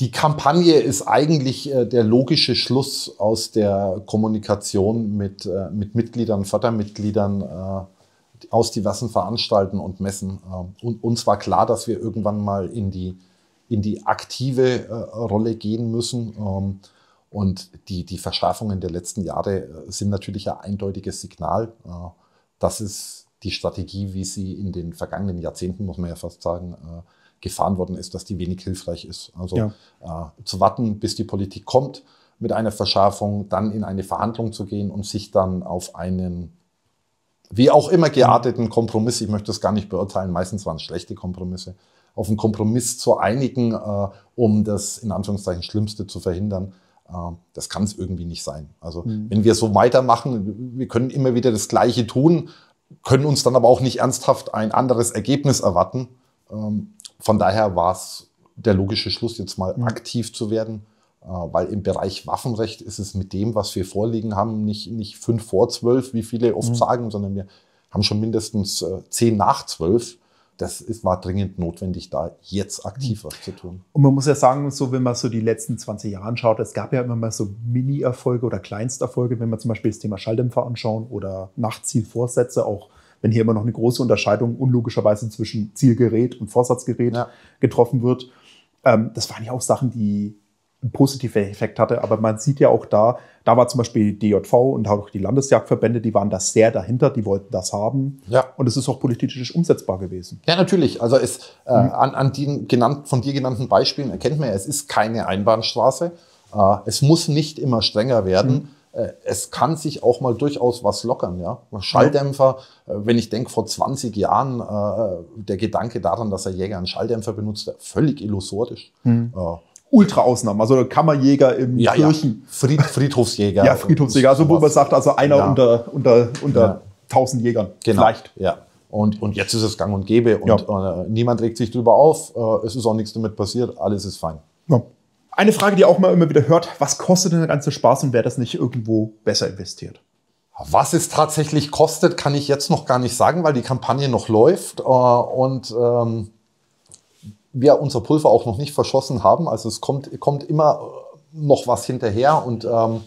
Die Kampagne ist eigentlich äh, der logische Schluss aus der Kommunikation mit, äh, mit Mitgliedern, Fördermitgliedern, äh, aus diversen Veranstalten und Messen. Ähm, und uns war klar, dass wir irgendwann mal in die, in die aktive äh, Rolle gehen müssen. Ähm, und die, die Verschärfungen der letzten Jahre äh, sind natürlich ein eindeutiges Signal. Äh, das ist die Strategie, wie sie in den vergangenen Jahrzehnten, muss man ja fast sagen, äh, gefahren worden ist, dass die wenig hilfreich ist. Also ja. äh, zu warten, bis die Politik kommt mit einer Verschärfung, dann in eine Verhandlung zu gehen und sich dann auf einen wie auch immer gearteten Kompromiss, ich möchte das gar nicht beurteilen, meistens waren es schlechte Kompromisse, auf einen Kompromiss zu einigen, äh, um das in Anführungszeichen Schlimmste zu verhindern. Äh, das kann es irgendwie nicht sein. Also mhm. wenn wir so weitermachen, wir können immer wieder das Gleiche tun, können uns dann aber auch nicht ernsthaft ein anderes Ergebnis erwarten. Ähm, von daher war es der logische Schluss, jetzt mal mhm. aktiv zu werden, äh, weil im Bereich Waffenrecht ist es mit dem, was wir vorliegen haben, nicht, nicht fünf vor zwölf, wie viele oft mhm. sagen, sondern wir haben schon mindestens äh, zehn nach zwölf. Das ist, war dringend notwendig, da jetzt aktiv mhm. was zu tun.
Und man muss ja sagen, so wenn man so die letzten 20 Jahre anschaut, es gab ja immer mal so Mini-Erfolge oder Kleinsterfolge, wenn wir zum Beispiel das Thema Schalldämpfer anschauen oder Nachtzielvorsätze, auch wenn hier immer noch eine große Unterscheidung unlogischerweise zwischen Zielgerät und Vorsatzgerät ja. getroffen wird. Ähm, das waren ja auch Sachen, die einen positiven Effekt hatte. Aber man sieht ja auch da, da war zum Beispiel die DJV und auch die Landesjagdverbände, die waren da sehr dahinter, die wollten das haben.
Ja.
Und es ist auch politisch umsetzbar gewesen.
Ja, natürlich. Also es, äh, mhm. an, an den genannt, von dir genannten Beispielen erkennt man ja, es ist keine Einbahnstraße. Äh, es muss nicht immer strenger werden. Mhm äh, es kann sich auch mal durchaus was lockern. Ja? Schalldämpfer, äh, wenn ich denke, vor 20 Jahren äh, der Gedanke daran, dass der Jäger einen Schalldämpfer benutzt, völlig illusorisch.
Hm. Äh, Ultra-Ausnahmen, also Kammerjäger im
ja, Kirchen. Ja. Fried, Friedhofsjäger.
ja, Friedhofsjäger, also wo man sagt, also einer ja. unter, unter, unter ja. 1000 Jägern.
Genau. Vielleicht. Ja. Und, und jetzt ist es gang und gäbe und äh, niemand regt sich drüber auf. Äh, es ist auch nichts damit passiert. Alles ist fein.
Eine Frage, die auch mal immer wieder hört, was kostet denn der ganze Spaß und wer das nicht irgendwo besser investiert?
Was es tatsächlich kostet, kann ich jetzt noch gar nicht sagen, weil die Kampagne noch läuft äh, und ähm, wir unser Pulver auch noch nicht verschossen haben. Also es kommt, kommt immer noch was hinterher und ähm,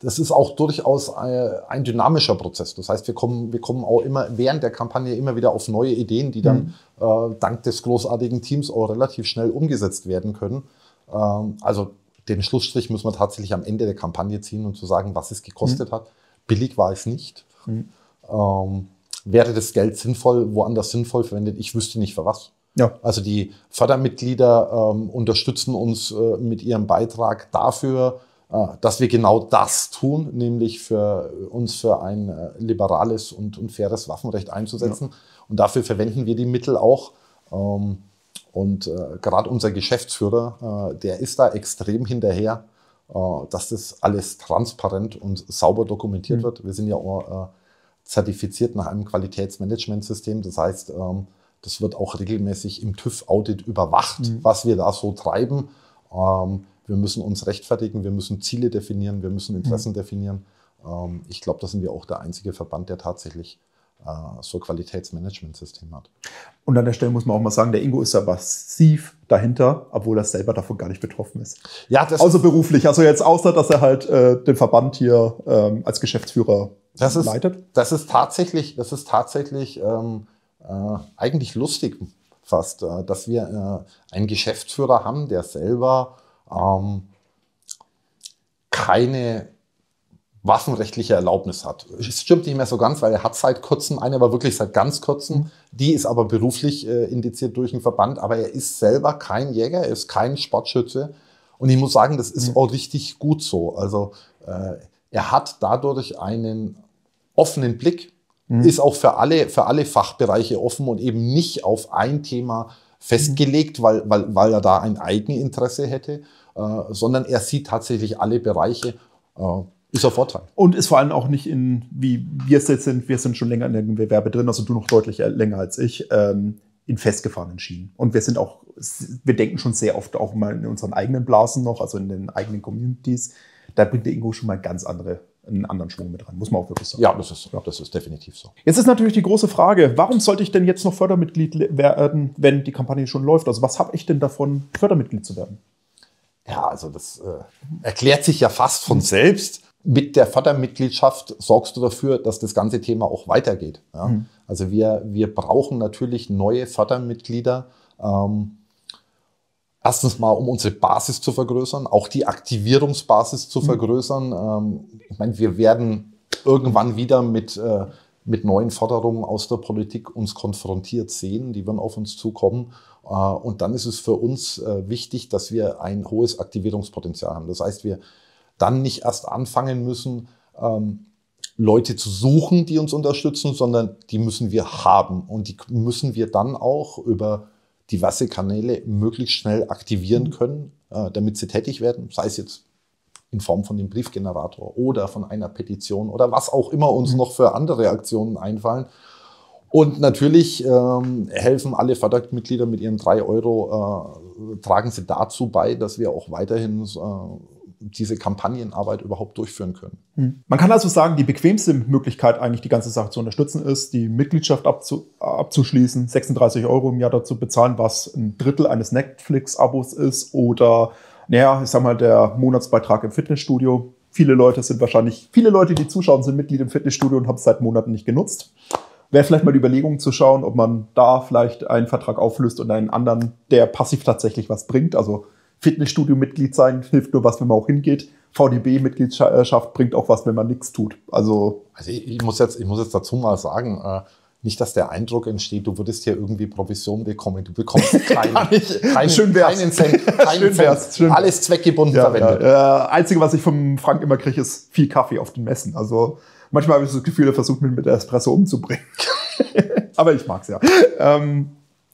das ist auch durchaus ein, ein, dynamischer Prozess. Das heißt, wir kommen, wir kommen auch immer während der Kampagne immer wieder auf neue Ideen, die dann mhm. äh, dank des großartigen Teams auch relativ schnell umgesetzt werden können. Ähm, also den Schlussstrich müssen wir tatsächlich am Ende der Kampagne ziehen und zu sagen, was es gekostet mhm. hat. Billig war es nicht. Mhm. Ähm, wäre das Geld sinnvoll, woanders sinnvoll verwendet? Ich wüsste nicht für was. Ja. Also die Fördermitglieder ähm, unterstützen uns äh, mit ihrem Beitrag dafür, äh, dass wir genau das tun, nämlich für uns für ein äh, liberales und, und faires Waffenrecht einzusetzen. Ja. Und dafür verwenden wir die Mittel auch. Ähm, und äh, gerade unser Geschäftsführer, äh, der ist da extrem hinterher, äh, dass das alles transparent und sauber dokumentiert mhm. wird. Wir sind ja auch zertifiziert nach einem Qualitätsmanagementsystem. Das heißt, ähm, das wird auch regelmäßig im TÜV-Audit überwacht, mhm. was wir da so treiben. Ähm, wir müssen uns rechtfertigen, wir müssen Ziele definieren, wir müssen Interessen mhm. definieren. Ähm, ich glaube, da sind wir auch der einzige Verband, der tatsächlich äh, so Qualitätsmanagementsystem hat.
Und an der Stelle muss man auch mal sagen, der Ingo ist ja massiv dahinter, obwohl er selber davon gar nicht betroffen ist. Ja, das also beruflich, also jetzt außer, dass er halt äh, den Verband hier ähm, als Geschäftsführer
das ist, leitet. Das ist tatsächlich, das ist tatsächlich ähm, äh, eigentlich lustig fast, äh, dass wir äh, einen Geschäftsführer haben, der selber ähm, keine waffenrechtliche Erlaubnis hat. Es stimmt nicht mehr so ganz, weil er hat seit kurzem, eine war wirklich seit ganz kurzem, mhm. die ist aber beruflich äh, indiziert durch einen Verband, aber er ist selber kein Jäger, er ist kein Sportschütze. Und ich muss sagen, das ist mhm. auch richtig gut so. Also äh, er hat dadurch einen offenen Blick, mhm. ist auch für alle, für alle Fachbereiche offen und eben nicht auf ein Thema festgelegt, weil, weil, weil er da ein Eigeninteresse hätte, äh, sondern er sieht tatsächlich alle Bereiche. Äh, ist ein Vorteil.
Und ist vor allem auch nicht in, wie wir es jetzt sind, wir sind schon länger in dem Gewerbe drin, also du noch deutlich länger als ich, ähm, in festgefahrenen Schienen. Und wir sind auch, wir denken schon sehr oft auch mal in unseren eigenen Blasen noch, also in den eigenen Communities. Da bringt der Ingo schon mal ganz andere einen anderen Schwung mit rein, muss man auch wirklich sagen.
Ja, das ist, ja. das ist definitiv so.
Jetzt ist natürlich die große Frage, warum sollte ich denn jetzt noch Fördermitglied werden, wenn die Kampagne schon läuft? Also was habe ich denn davon, Fördermitglied zu werden?
Ja, also das äh, erklärt sich ja fast von selbst mit der Fördermitgliedschaft sorgst du dafür, dass das ganze Thema auch weitergeht. Ja? Mhm. Also wir, wir brauchen natürlich neue Fördermitglieder. Ähm, erstens mal, um unsere Basis zu vergrößern, auch die Aktivierungsbasis zu mhm. vergrößern. Ähm, ich meine, wir werden irgendwann wieder mit, äh, mit neuen Forderungen aus der Politik uns konfrontiert sehen, die werden auf uns zukommen. Äh, und dann ist es für uns äh, wichtig, dass wir ein hohes Aktivierungspotenzial haben. Das heißt, wir dann nicht erst anfangen müssen, ähm, Leute zu suchen, die uns unterstützen, sondern die müssen wir haben. Und die müssen wir dann auch über diverse Kanäle möglichst schnell aktivieren können, äh, damit sie tätig werden, sei es jetzt in Form von dem Briefgenerator oder von einer Petition oder was auch immer uns mhm. noch für andere Aktionen einfallen. Und natürlich ähm, helfen alle Fördermitglieder mit ihren drei Euro, äh, tragen sie dazu bei, dass wir auch weiterhin äh, diese Kampagnenarbeit überhaupt durchführen können.
Hm. Man kann also sagen, die bequemste Möglichkeit, eigentlich die ganze Sache zu unterstützen, ist, die Mitgliedschaft abzu abzuschließen, 36 Euro im Jahr dazu bezahlen, was ein Drittel eines Netflix-Abos ist oder, naja, ich sag mal, der Monatsbeitrag im Fitnessstudio. Viele Leute sind wahrscheinlich, viele Leute, die zuschauen, sind Mitglied im Fitnessstudio und haben es seit Monaten nicht genutzt. Wäre vielleicht mal die Überlegung zu schauen, ob man da vielleicht einen Vertrag auflöst und einen anderen, der passiv tatsächlich was bringt. Also Fitnessstudio-Mitglied sein hilft nur was, wenn man auch hingeht. VDB-Mitgliedschaft bringt auch was, wenn man nichts tut. Also,
also ich, ich, muss jetzt, ich muss jetzt dazu mal sagen, äh, nicht, dass der Eindruck entsteht, du würdest hier irgendwie Provision bekommen. Du bekommst keinen, keinen,
Schön wär's. keinen Cent. Keinen Schön wär's. Schön
Alles zweckgebunden
ja, verwendet. Ja. Äh, Einzige, was ich vom Frank immer kriege, ist viel Kaffee auf den Messen. Also manchmal habe ich das Gefühl, er versucht mich mit der Espresso umzubringen. Aber ich mag's ja. Ähm,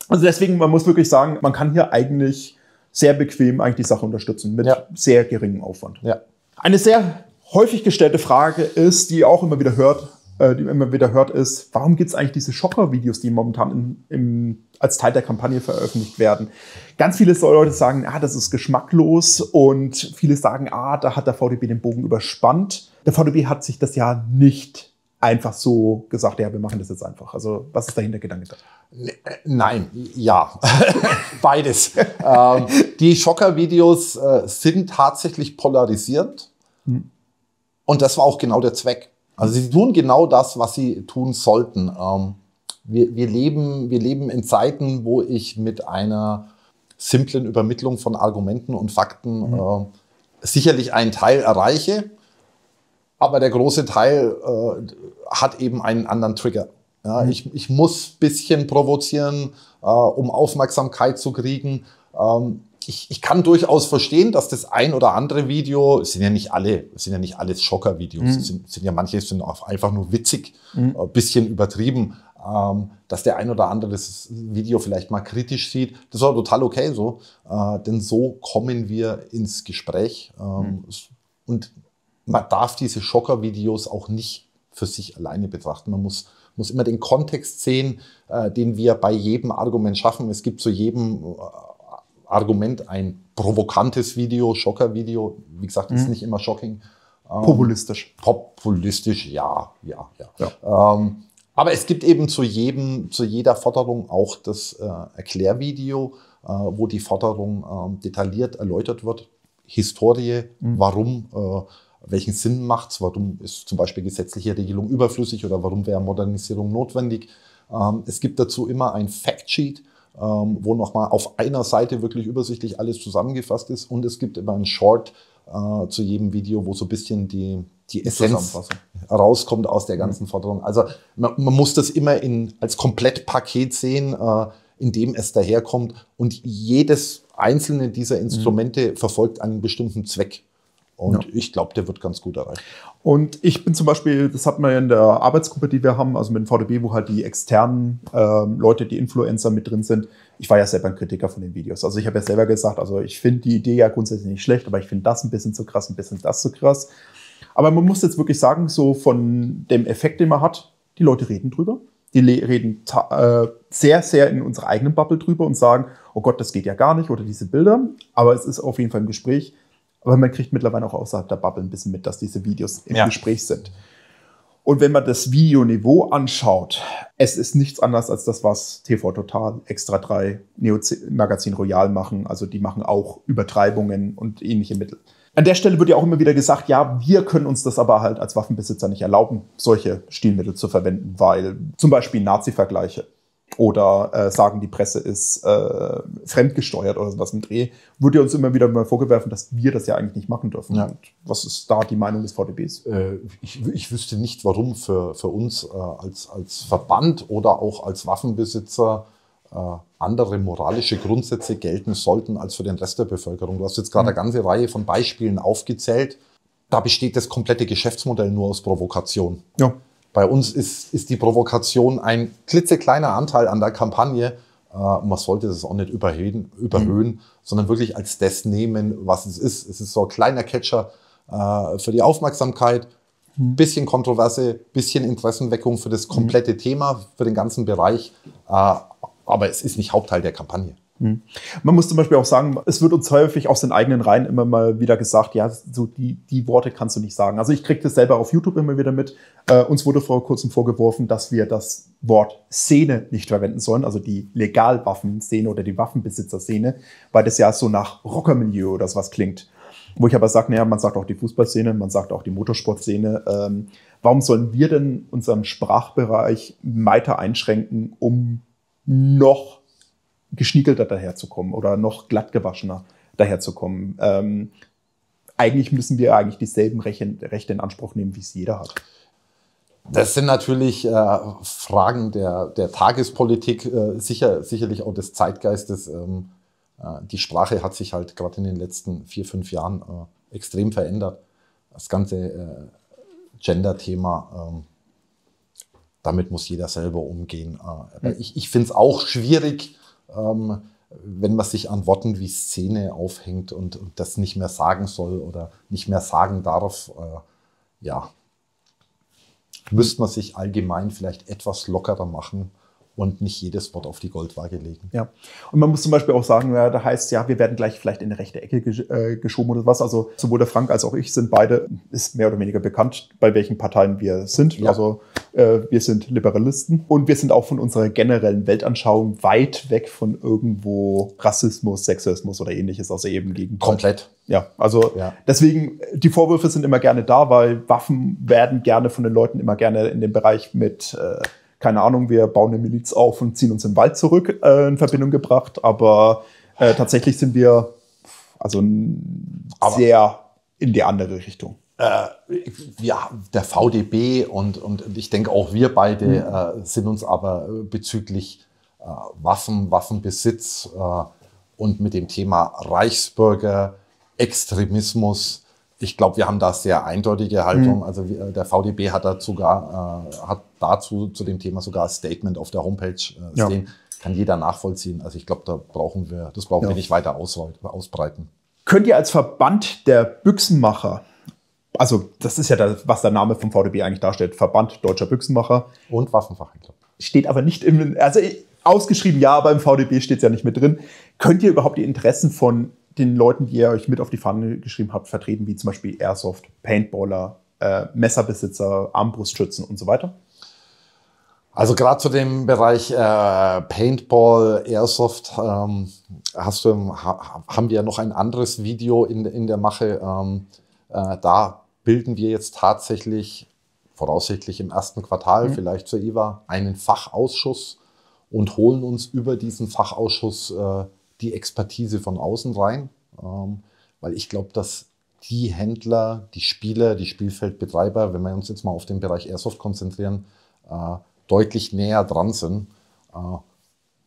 also deswegen, man muss wirklich sagen, man kann hier eigentlich sehr bequem eigentlich die Sache unterstützen mit ja. sehr geringem Aufwand. Ja. Eine sehr häufig gestellte Frage ist, die auch immer wieder hört, äh, die immer wieder hört, ist, warum gibt es eigentlich diese Schocker-Videos, die momentan in, im, als Teil der Kampagne veröffentlicht werden? Ganz viele Leute sagen, ah, das ist geschmacklos und viele sagen, ah, da hat der VDB den Bogen überspannt. Der VDB hat sich das ja nicht einfach so gesagt, ja, wir machen das jetzt einfach. Also was ist dahinter Gedanke da?
Äh, nein, ja, beides. ähm, die Schocker-Videos äh, sind tatsächlich polarisierend hm. und das war auch genau der Zweck. Also sie tun genau das, was sie tun sollten. Ähm, wir, wir, leben, wir leben in Zeiten, wo ich mit einer simplen Übermittlung von Argumenten und Fakten mhm. äh, sicherlich einen Teil erreiche. Aber der große Teil äh, hat eben einen anderen Trigger. Ja, mhm. ich, ich muss bisschen provozieren, äh, um Aufmerksamkeit zu kriegen. Ähm, ich, ich kann durchaus verstehen, dass das ein oder andere Video, es sind ja nicht alle, es sind ja nicht alles Schocker-Videos, mhm. es sind, sind, ja manche sind auch einfach nur witzig, mhm. äh, bisschen übertrieben, ähm, dass der ein oder andere das Video vielleicht mal kritisch sieht. Das war total okay so, äh, denn so kommen wir ins Gespräch. Ähm, mhm. Und man darf diese Schocker-Videos auch nicht für sich alleine betrachten. Man muss, muss immer den Kontext sehen, äh, den wir bei jedem Argument schaffen. Es gibt zu jedem äh, Argument ein provokantes Video, Schocker-Video. Wie gesagt, mhm. ist nicht immer shocking.
Ähm, populistisch.
Populistisch, ja, ja, ja. ja. Ähm, aber es gibt eben zu jedem, zu jeder Forderung auch das äh, Erklärvideo, äh, wo die Forderung ähm, detailliert erläutert wird. Historie, mhm. warum äh, welchen Sinn macht es, warum ist zum Beispiel gesetzliche Regelung überflüssig oder warum wäre Modernisierung notwendig. Ähm, es gibt dazu immer ein Factsheet, ähm, wo nochmal auf einer Seite wirklich übersichtlich alles zusammengefasst ist und es gibt immer ein Short äh, zu jedem Video, wo so ein bisschen die, die Essenz rauskommt aus der ganzen mhm. Forderung. Also man, man, muss das immer in, als Komplettpaket sehen, äh, in dem es daherkommt und jedes einzelne dieser Instrumente mhm. verfolgt einen bestimmten Zweck. Und ja. ich glaube, der wird ganz gut erreicht.
Und ich bin zum Beispiel, das hat man ja in der Arbeitsgruppe, die wir haben, also mit dem VDB, wo halt die externen ähm, Leute, die Influencer mit drin sind. Ich war ja selber ein Kritiker von den Videos. Also ich habe ja selber gesagt, also ich finde die Idee ja grundsätzlich nicht schlecht, aber ich finde das ein bisschen zu krass, ein bisschen das zu krass. Aber man muss jetzt wirklich sagen, so von dem Effekt, den man hat, die Leute reden drüber. Die reden äh, sehr, sehr in unserer eigenen Bubble drüber und sagen, oh Gott, das geht ja gar nicht oder diese Bilder. Aber es ist auf jeden Fall im Gespräch. Aber man kriegt mittlerweile auch außerhalb der Bubble ein bisschen mit, dass diese Videos im ja. Gespräch sind. Und wenn man das Videoniveau anschaut, es ist nichts anderes als das, was TV Total, Extra 3, Neo Magazin Royal machen. Also die machen auch Übertreibungen und ähnliche Mittel. An der Stelle wird ja auch immer wieder gesagt, ja, wir können uns das aber halt als Waffenbesitzer nicht erlauben, solche Stilmittel zu verwenden, weil zum Beispiel Nazi-Vergleiche oder äh, sagen, die Presse ist äh, fremdgesteuert oder sowas im Dreh, ja uns immer wieder mal vorgeworfen, dass wir das ja eigentlich nicht machen dürfen. Ja. Und was ist da die Meinung des VDBs?
Äh, ich, ich, wüsste nicht, warum für, für uns äh, als, als Verband oder auch als Waffenbesitzer äh, andere moralische Grundsätze gelten sollten als für den Rest der Bevölkerung. Du hast jetzt gerade mhm. eine ganze Reihe von Beispielen aufgezählt. Da besteht das komplette Geschäftsmodell nur aus Provokation. Ja. Bei uns ist, ist die Provokation ein klitzekleiner Anteil an der Kampagne. Äh, man sollte das auch nicht überhöhen, überhöhen mhm. sondern wirklich als das nehmen, was es ist. Es ist so ein kleiner Catcher äh, für die Aufmerksamkeit, mhm. bisschen Kontroverse, bisschen Interessenweckung für das komplette mhm. Thema, für den ganzen Bereich. Äh, aber es ist nicht Hauptteil der Kampagne.
Hm. Man muss zum Beispiel auch sagen, es wird uns häufig aus den eigenen Reihen immer mal wieder gesagt, ja, so die, die Worte kannst du nicht sagen. Also ich kriege das selber auf YouTube immer wieder mit. Äh, uns wurde vor kurzem vorgeworfen, dass wir das Wort Szene nicht verwenden sollen, also die Legalwaffenszene oder die Waffenbesitzerszene, weil das ja so nach Rockermilieu oder sowas klingt. Wo ich aber sage, naja, man sagt auch die Fußballszene, man sagt auch die Motorsportszene. Ähm, warum sollen wir denn unseren Sprachbereich weiter einschränken, um noch geschniegelter daherzukommen oder noch glattgewaschener daherzukommen. Ähm, eigentlich müssen wir eigentlich dieselben Rechte, in Anspruch nehmen, wie es jeder hat.
Das sind natürlich äh, Fragen der, der Tagespolitik, äh, sicher, sicherlich auch des Zeitgeistes. Ähm, äh, die Sprache hat sich halt gerade in den letzten vier, fünf Jahren äh, extrem verändert. Das ganze äh, Gender-Thema ähm, damit muss jeder selber umgehen. Äh, ich, ich finde es auch schwierig, ähm, wenn man sich an Worten wie Szene aufhängt und, und, das nicht mehr sagen soll oder nicht mehr sagen darf. Äh, ja, müsste man sich allgemein vielleicht etwas lockerer machen und nicht jedes Wort auf die Goldwaage legen.
Ja. Und man muss zum Beispiel auch sagen, ja, da heißt ja, wir werden gleich vielleicht in eine rechte Ecke äh, geschoben oder was. Also sowohl der Frank als auch ich sind beide, ist mehr oder weniger bekannt, bei welchen Parteien wir sind. Ja. Also äh, wir sind Liberalisten und wir sind auch von unserer generellen Weltanschauung weit weg von irgendwo Rassismus, Sexismus oder ähnliches, also eben gegen.
Komplett.
Ja, also ja. deswegen, die Vorwürfe sind immer gerne da, weil Waffen werden gerne von den Leuten immer gerne in dem Bereich mit äh, keine Ahnung, wir bauen eine Miliz auf und ziehen uns den Wald zurück äh, in Verbindung gebracht. Aber äh, tatsächlich sind wir also aber sehr in die andere Richtung.
Äh, ja, der VDB und, und ich denke auch wir beide mhm. äh, sind uns aber bezüglich äh, Waffen, Waffenbesitz äh, und mit dem Thema Reichsbürger, Extremismus ich glaube, wir haben da sehr eindeutige Haltung. Mhm. Also der VDB hat dazu, gar, äh, hat dazu zu dem Thema sogar ein Statement auf der Homepage äh, ja. stehen. Kann jeder nachvollziehen. Also ich glaube, da brauchen wir, das brauchen ja. wir nicht weiter aus, ausbreiten.
Könnt ihr als Verband der Büchsenmacher, also das ist ja das, was der Name vom VDB eigentlich darstellt, Verband Deutscher Büchsenmacher.
Und Waffenfachhändler.
Steht aber nicht im, also ausgeschrieben ja, aber im VDB steht es ja nicht mit drin. Könnt ihr überhaupt die Interessen von den Leuten, die ihr euch mit auf die Fahne geschrieben habt, vertreten, wie zum Beispiel Airsoft, Paintballer, äh, Messerbesitzer, Armbrustschützen und so weiter?
Also gerade zu dem Bereich äh, Paintball, Airsoft ähm, hast du, ha, haben wir ja noch ein anderes Video in, in der Mache. Ähm, äh, da bilden wir jetzt tatsächlich, voraussichtlich im ersten Quartal, mhm. vielleicht zur IWA, einen Fachausschuss und holen uns über diesen Fachausschuss äh, die Expertise von außen rein, ähm, weil ich glaube, dass die Händler, die Spieler, die Spielfeldbetreiber, wenn wir uns jetzt mal auf den Bereich Airsoft konzentrieren, äh, deutlich näher dran sind äh,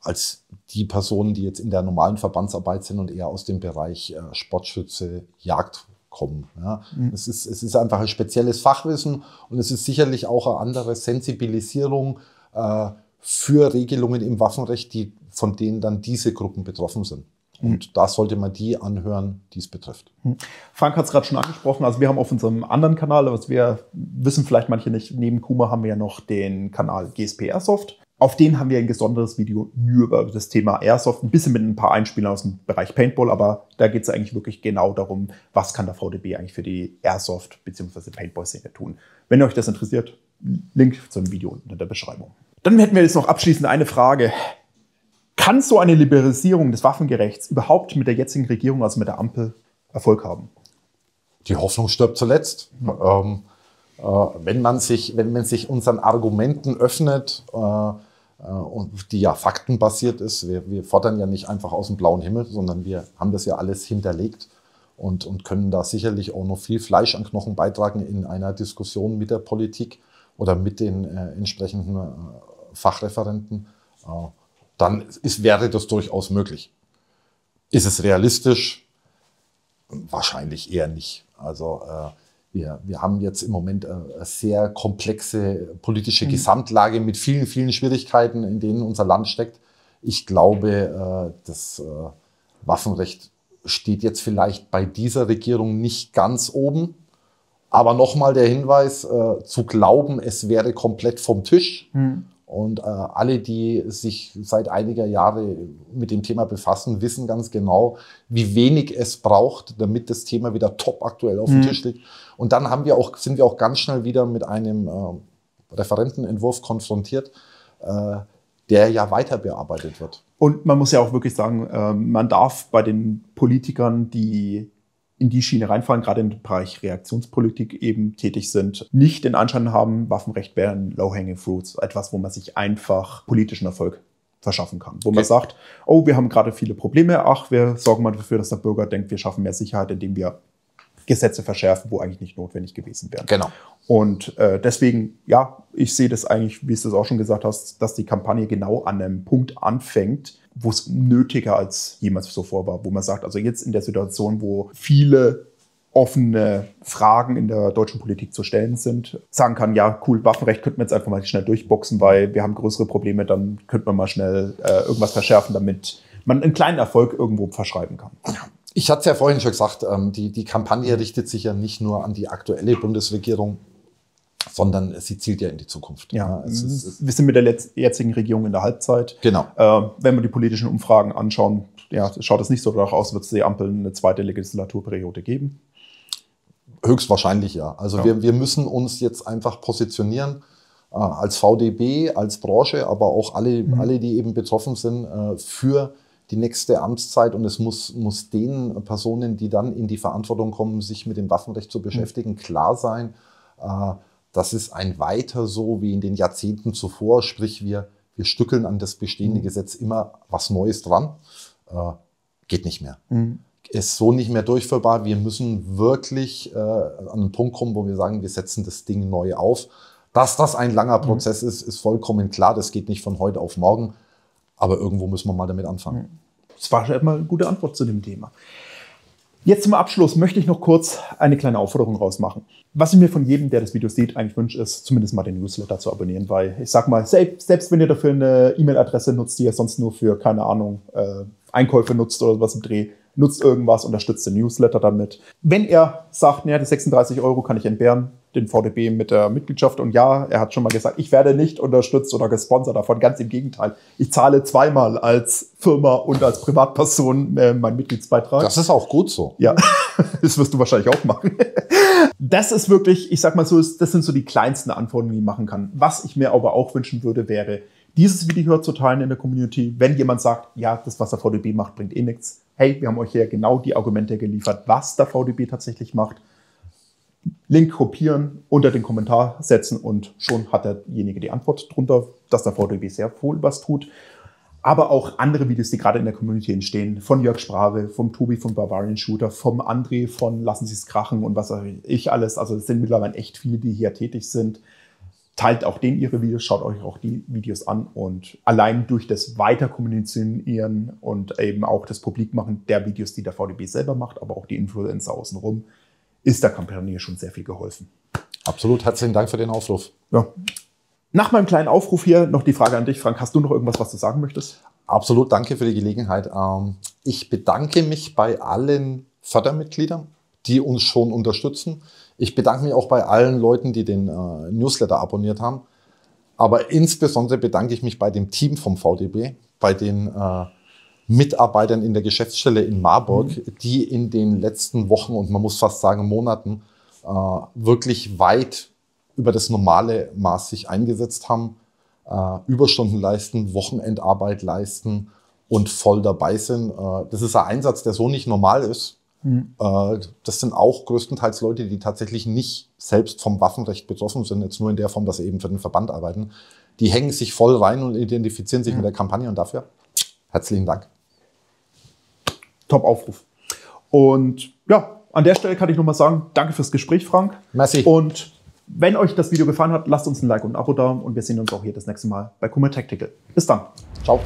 als die Personen, die jetzt in der normalen Verbandsarbeit sind und eher aus dem Bereich äh, Sportschütze, Jagd kommen. Ja. Mhm. Es, ist, es ist einfach ein spezielles Fachwissen und es ist sicherlich auch eine andere Sensibilisierung äh, für Regelungen im Waffenrecht, die von denen dann diese Gruppen betroffen sind. Und mhm. da sollte man die anhören, die es betrifft.
Mhm. Frank hat es gerade schon angesprochen. Also wir haben auf unserem anderen Kanal, was wir wissen vielleicht manche nicht, neben Kuma haben wir ja noch den Kanal GSP Airsoft. Auf den haben wir ein besonderes Video nur über das Thema Airsoft, ein bisschen mit ein paar Einspielern aus dem Bereich Paintball, aber da geht es eigentlich wirklich genau darum, was kann der VDB eigentlich für die Airsoft bzw. Paintball-Szene tun. Wenn euch das interessiert, Link zum Video unten in der Beschreibung. Dann hätten wir jetzt noch abschließend eine Frage. Kann so eine Liberalisierung des Waffengerechts überhaupt mit der jetzigen Regierung, also mit der Ampel, Erfolg haben?
die Hoffnung stirbt zuletzt. Ähm, äh, wenn, man sich, wenn man sich unseren Argumenten öffnet, äh, äh, und die ja faktenbasiert ist, wir, wir fordern ja nicht einfach aus dem blauen Himmel, sondern wir haben das ja alles hinterlegt und, und können da sicherlich auch noch viel Fleisch an Knochen beitragen in einer Diskussion mit der Politik oder mit den äh, entsprechenden äh, Fachreferenten, äh, dann ist, wäre das durchaus möglich. Ist es realistisch? Wahrscheinlich eher nicht. Also äh, wir, wir haben jetzt im Moment äh, eine sehr komplexe politische mhm. Gesamtlage mit vielen, vielen Schwierigkeiten, in denen unser Land steckt. Ich glaube, das Waffenrecht steht jetzt vielleicht bei dieser Regierung nicht ganz oben. Aber nochmal der Hinweis, zu glauben, es wäre komplett vom Tisch, mhm. Und äh, alle, die sich seit einiger Jahre mit dem Thema befassen, wissen ganz genau, wie wenig es braucht, damit das Thema wieder top aktuell auf dem mhm. Tisch liegt. Und dann haben wir auch, sind wir auch ganz schnell wieder mit einem äh, Referentenentwurf konfrontiert, äh, der ja weiter bearbeitet wird.
Und man muss ja auch wirklich sagen, äh, man darf bei den Politikern, die in die Schiene reinfallen, gerade im Bereich Reaktionspolitik eben tätig sind, nicht den Anschein haben, Waffenrecht wäre ein Low-Hanging Fruits, etwas, wo man sich einfach politischen Erfolg verschaffen kann. Wo okay. man sagt, oh, wir haben gerade viele Probleme, ach, wir sorgen mal dafür, dass der Bürger denkt, wir schaffen mehr Sicherheit, indem wir Gesetze verschärfen, wo eigentlich nicht notwendig gewesen wären.
Genau.
Und äh, deswegen, ja, ich sehe das eigentlich, wie du es auch schon gesagt hast, dass die Kampagne genau an einem Punkt anfängt, wo es nötiger als jemals zuvor war, wo man sagt, also jetzt in der Situation, wo viele offene Fragen in der deutschen Politik zu stellen sind, sagen kann, ja, cool, Waffenrecht könnten wir jetzt einfach mal schnell durchboxen, weil wir haben größere Probleme, dann könnte man mal schnell äh, irgendwas verschärfen, damit man einen kleinen Erfolg irgendwo verschreiben kann.
Ich hatte es ja vorhin schon gesagt, ähm, die, die Kampagne richtet sich ja nicht nur an die aktuelle Bundesregierung, sondern sie zielt ja in die Zukunft.
Ja, ist, wir sind mit der jetzigen Regierung in der Halbzeit.
Genau.
Äh, wenn wir die politischen Umfragen anschauen, ja, schaut es nicht so danach aus, wird es die Ampel eine zweite Legislaturperiode geben.
Höchstwahrscheinlich ja. Also ja. Wir, wir müssen uns jetzt einfach positionieren äh, als VDB, als Branche, aber auch alle, mhm. alle die eben betroffen sind, äh, für die nächste Amtszeit. Und es muss, muss den Personen, die dann in die Verantwortung kommen, sich mit dem Waffenrecht zu beschäftigen, mhm. klar sein, äh, das ist ein weiter so wie in den Jahrzehnten zuvor, sprich wir, wir stückeln an das bestehende mhm. Gesetz immer was Neues dran. Äh, geht nicht mehr. Mhm. Ist so nicht mehr durchführbar. Wir müssen wirklich äh, an einen Punkt kommen, wo wir sagen, wir setzen das Ding neu auf. Dass das ein langer mhm. Prozess ist, ist vollkommen klar. Das geht nicht von heute auf morgen. Aber irgendwo müssen wir mal damit anfangen.
Das war schon mal eine gute Antwort zu dem Thema. Jetzt zum Abschluss möchte ich noch kurz eine kleine Aufforderung rausmachen. Was ich mir von jedem, der das Video sieht, eigentlich wünsche, ist zumindest mal den Newsletter zu abonnieren, weil ich sag mal, selbst, selbst wenn ihr dafür eine E-Mail-Adresse nutzt, die ihr sonst nur für, keine Ahnung, äh, Einkäufe nutzt oder was im Dreh, nutzt irgendwas, unterstützt den Newsletter damit. Wenn er sagt, naja, die 36 Euro kann ich entbehren, den VDB mit der Mitgliedschaft. Und ja, er hat schon mal gesagt, ich werde nicht unterstützt oder gesponsert davon. Ganz im Gegenteil. Ich zahle zweimal als Firma und als Privatperson äh, meinen Mitgliedsbeitrag.
Das ist auch gut so.
Ja, das wirst du wahrscheinlich auch machen. Das ist wirklich, ich sag mal so, das sind so die kleinsten Anforderungen, die ich machen kann. Was ich mir aber auch wünschen würde, wäre, dieses Video zu teilen in der Community. Wenn jemand sagt, ja, das, was der VDB macht, bringt eh nichts. Hey, wir haben euch hier genau die Argumente geliefert, was der VDB tatsächlich macht Link kopieren, unter den Kommentar setzen und schon hat derjenige die Antwort drunter, dass der VDB sehr wohl was tut. Aber auch andere Videos, die gerade in der Community entstehen, von Jörg Sprave, vom Tobi von Barbarian Shooter, vom André von Lassen Sie es krachen und was auch ich alles. Also es sind mittlerweile echt viele, die hier tätig sind. Teilt auch denen ihre Videos, schaut euch auch die Videos an und allein durch das Weiterkommunizieren und eben auch das Publikmachen der Videos, die der VDB selber macht, aber auch die Influencer außenrum, ist der Kampagne schon sehr viel geholfen.
Absolut, herzlichen Dank für den Aufruf.
Ja. Nach meinem kleinen Aufruf hier noch die Frage an dich, Frank. Hast du noch irgendwas, was du sagen möchtest?
Absolut, danke für die Gelegenheit. Ähm, ich bedanke mich bei allen Fördermitgliedern, die uns schon unterstützen. Ich bedanke mich auch bei allen Leuten, die den äh, Newsletter abonniert haben. Aber insbesondere bedanke ich mich bei dem Team vom VDB, bei den äh, Mitarbeitern in der Geschäftsstelle in Marburg, mhm. die in den letzten Wochen und man muss fast sagen Monaten äh, wirklich weit über das normale Maß sich eingesetzt haben, äh, Überstunden leisten, Wochenendarbeit leisten und voll dabei sind. Äh, das ist ein Einsatz, der so nicht normal ist. Mhm. Äh, das sind auch größtenteils Leute, die tatsächlich nicht selbst vom Waffenrecht betroffen sind, jetzt nur in der Form, dass sie eben für den Verband arbeiten. Die hängen sich voll rein und identifizieren sich mhm. mit der Kampagne und dafür herzlichen Dank.
Top Aufruf. Und ja, an der Stelle kann ich nochmal sagen, danke fürs Gespräch, Frank.
Merci.
Und wenn euch das Video gefallen hat, lasst uns ein Like und ein Abo da und wir sehen uns auch hier das nächste Mal bei Kummer Tactical. Bis dann.
Ciao.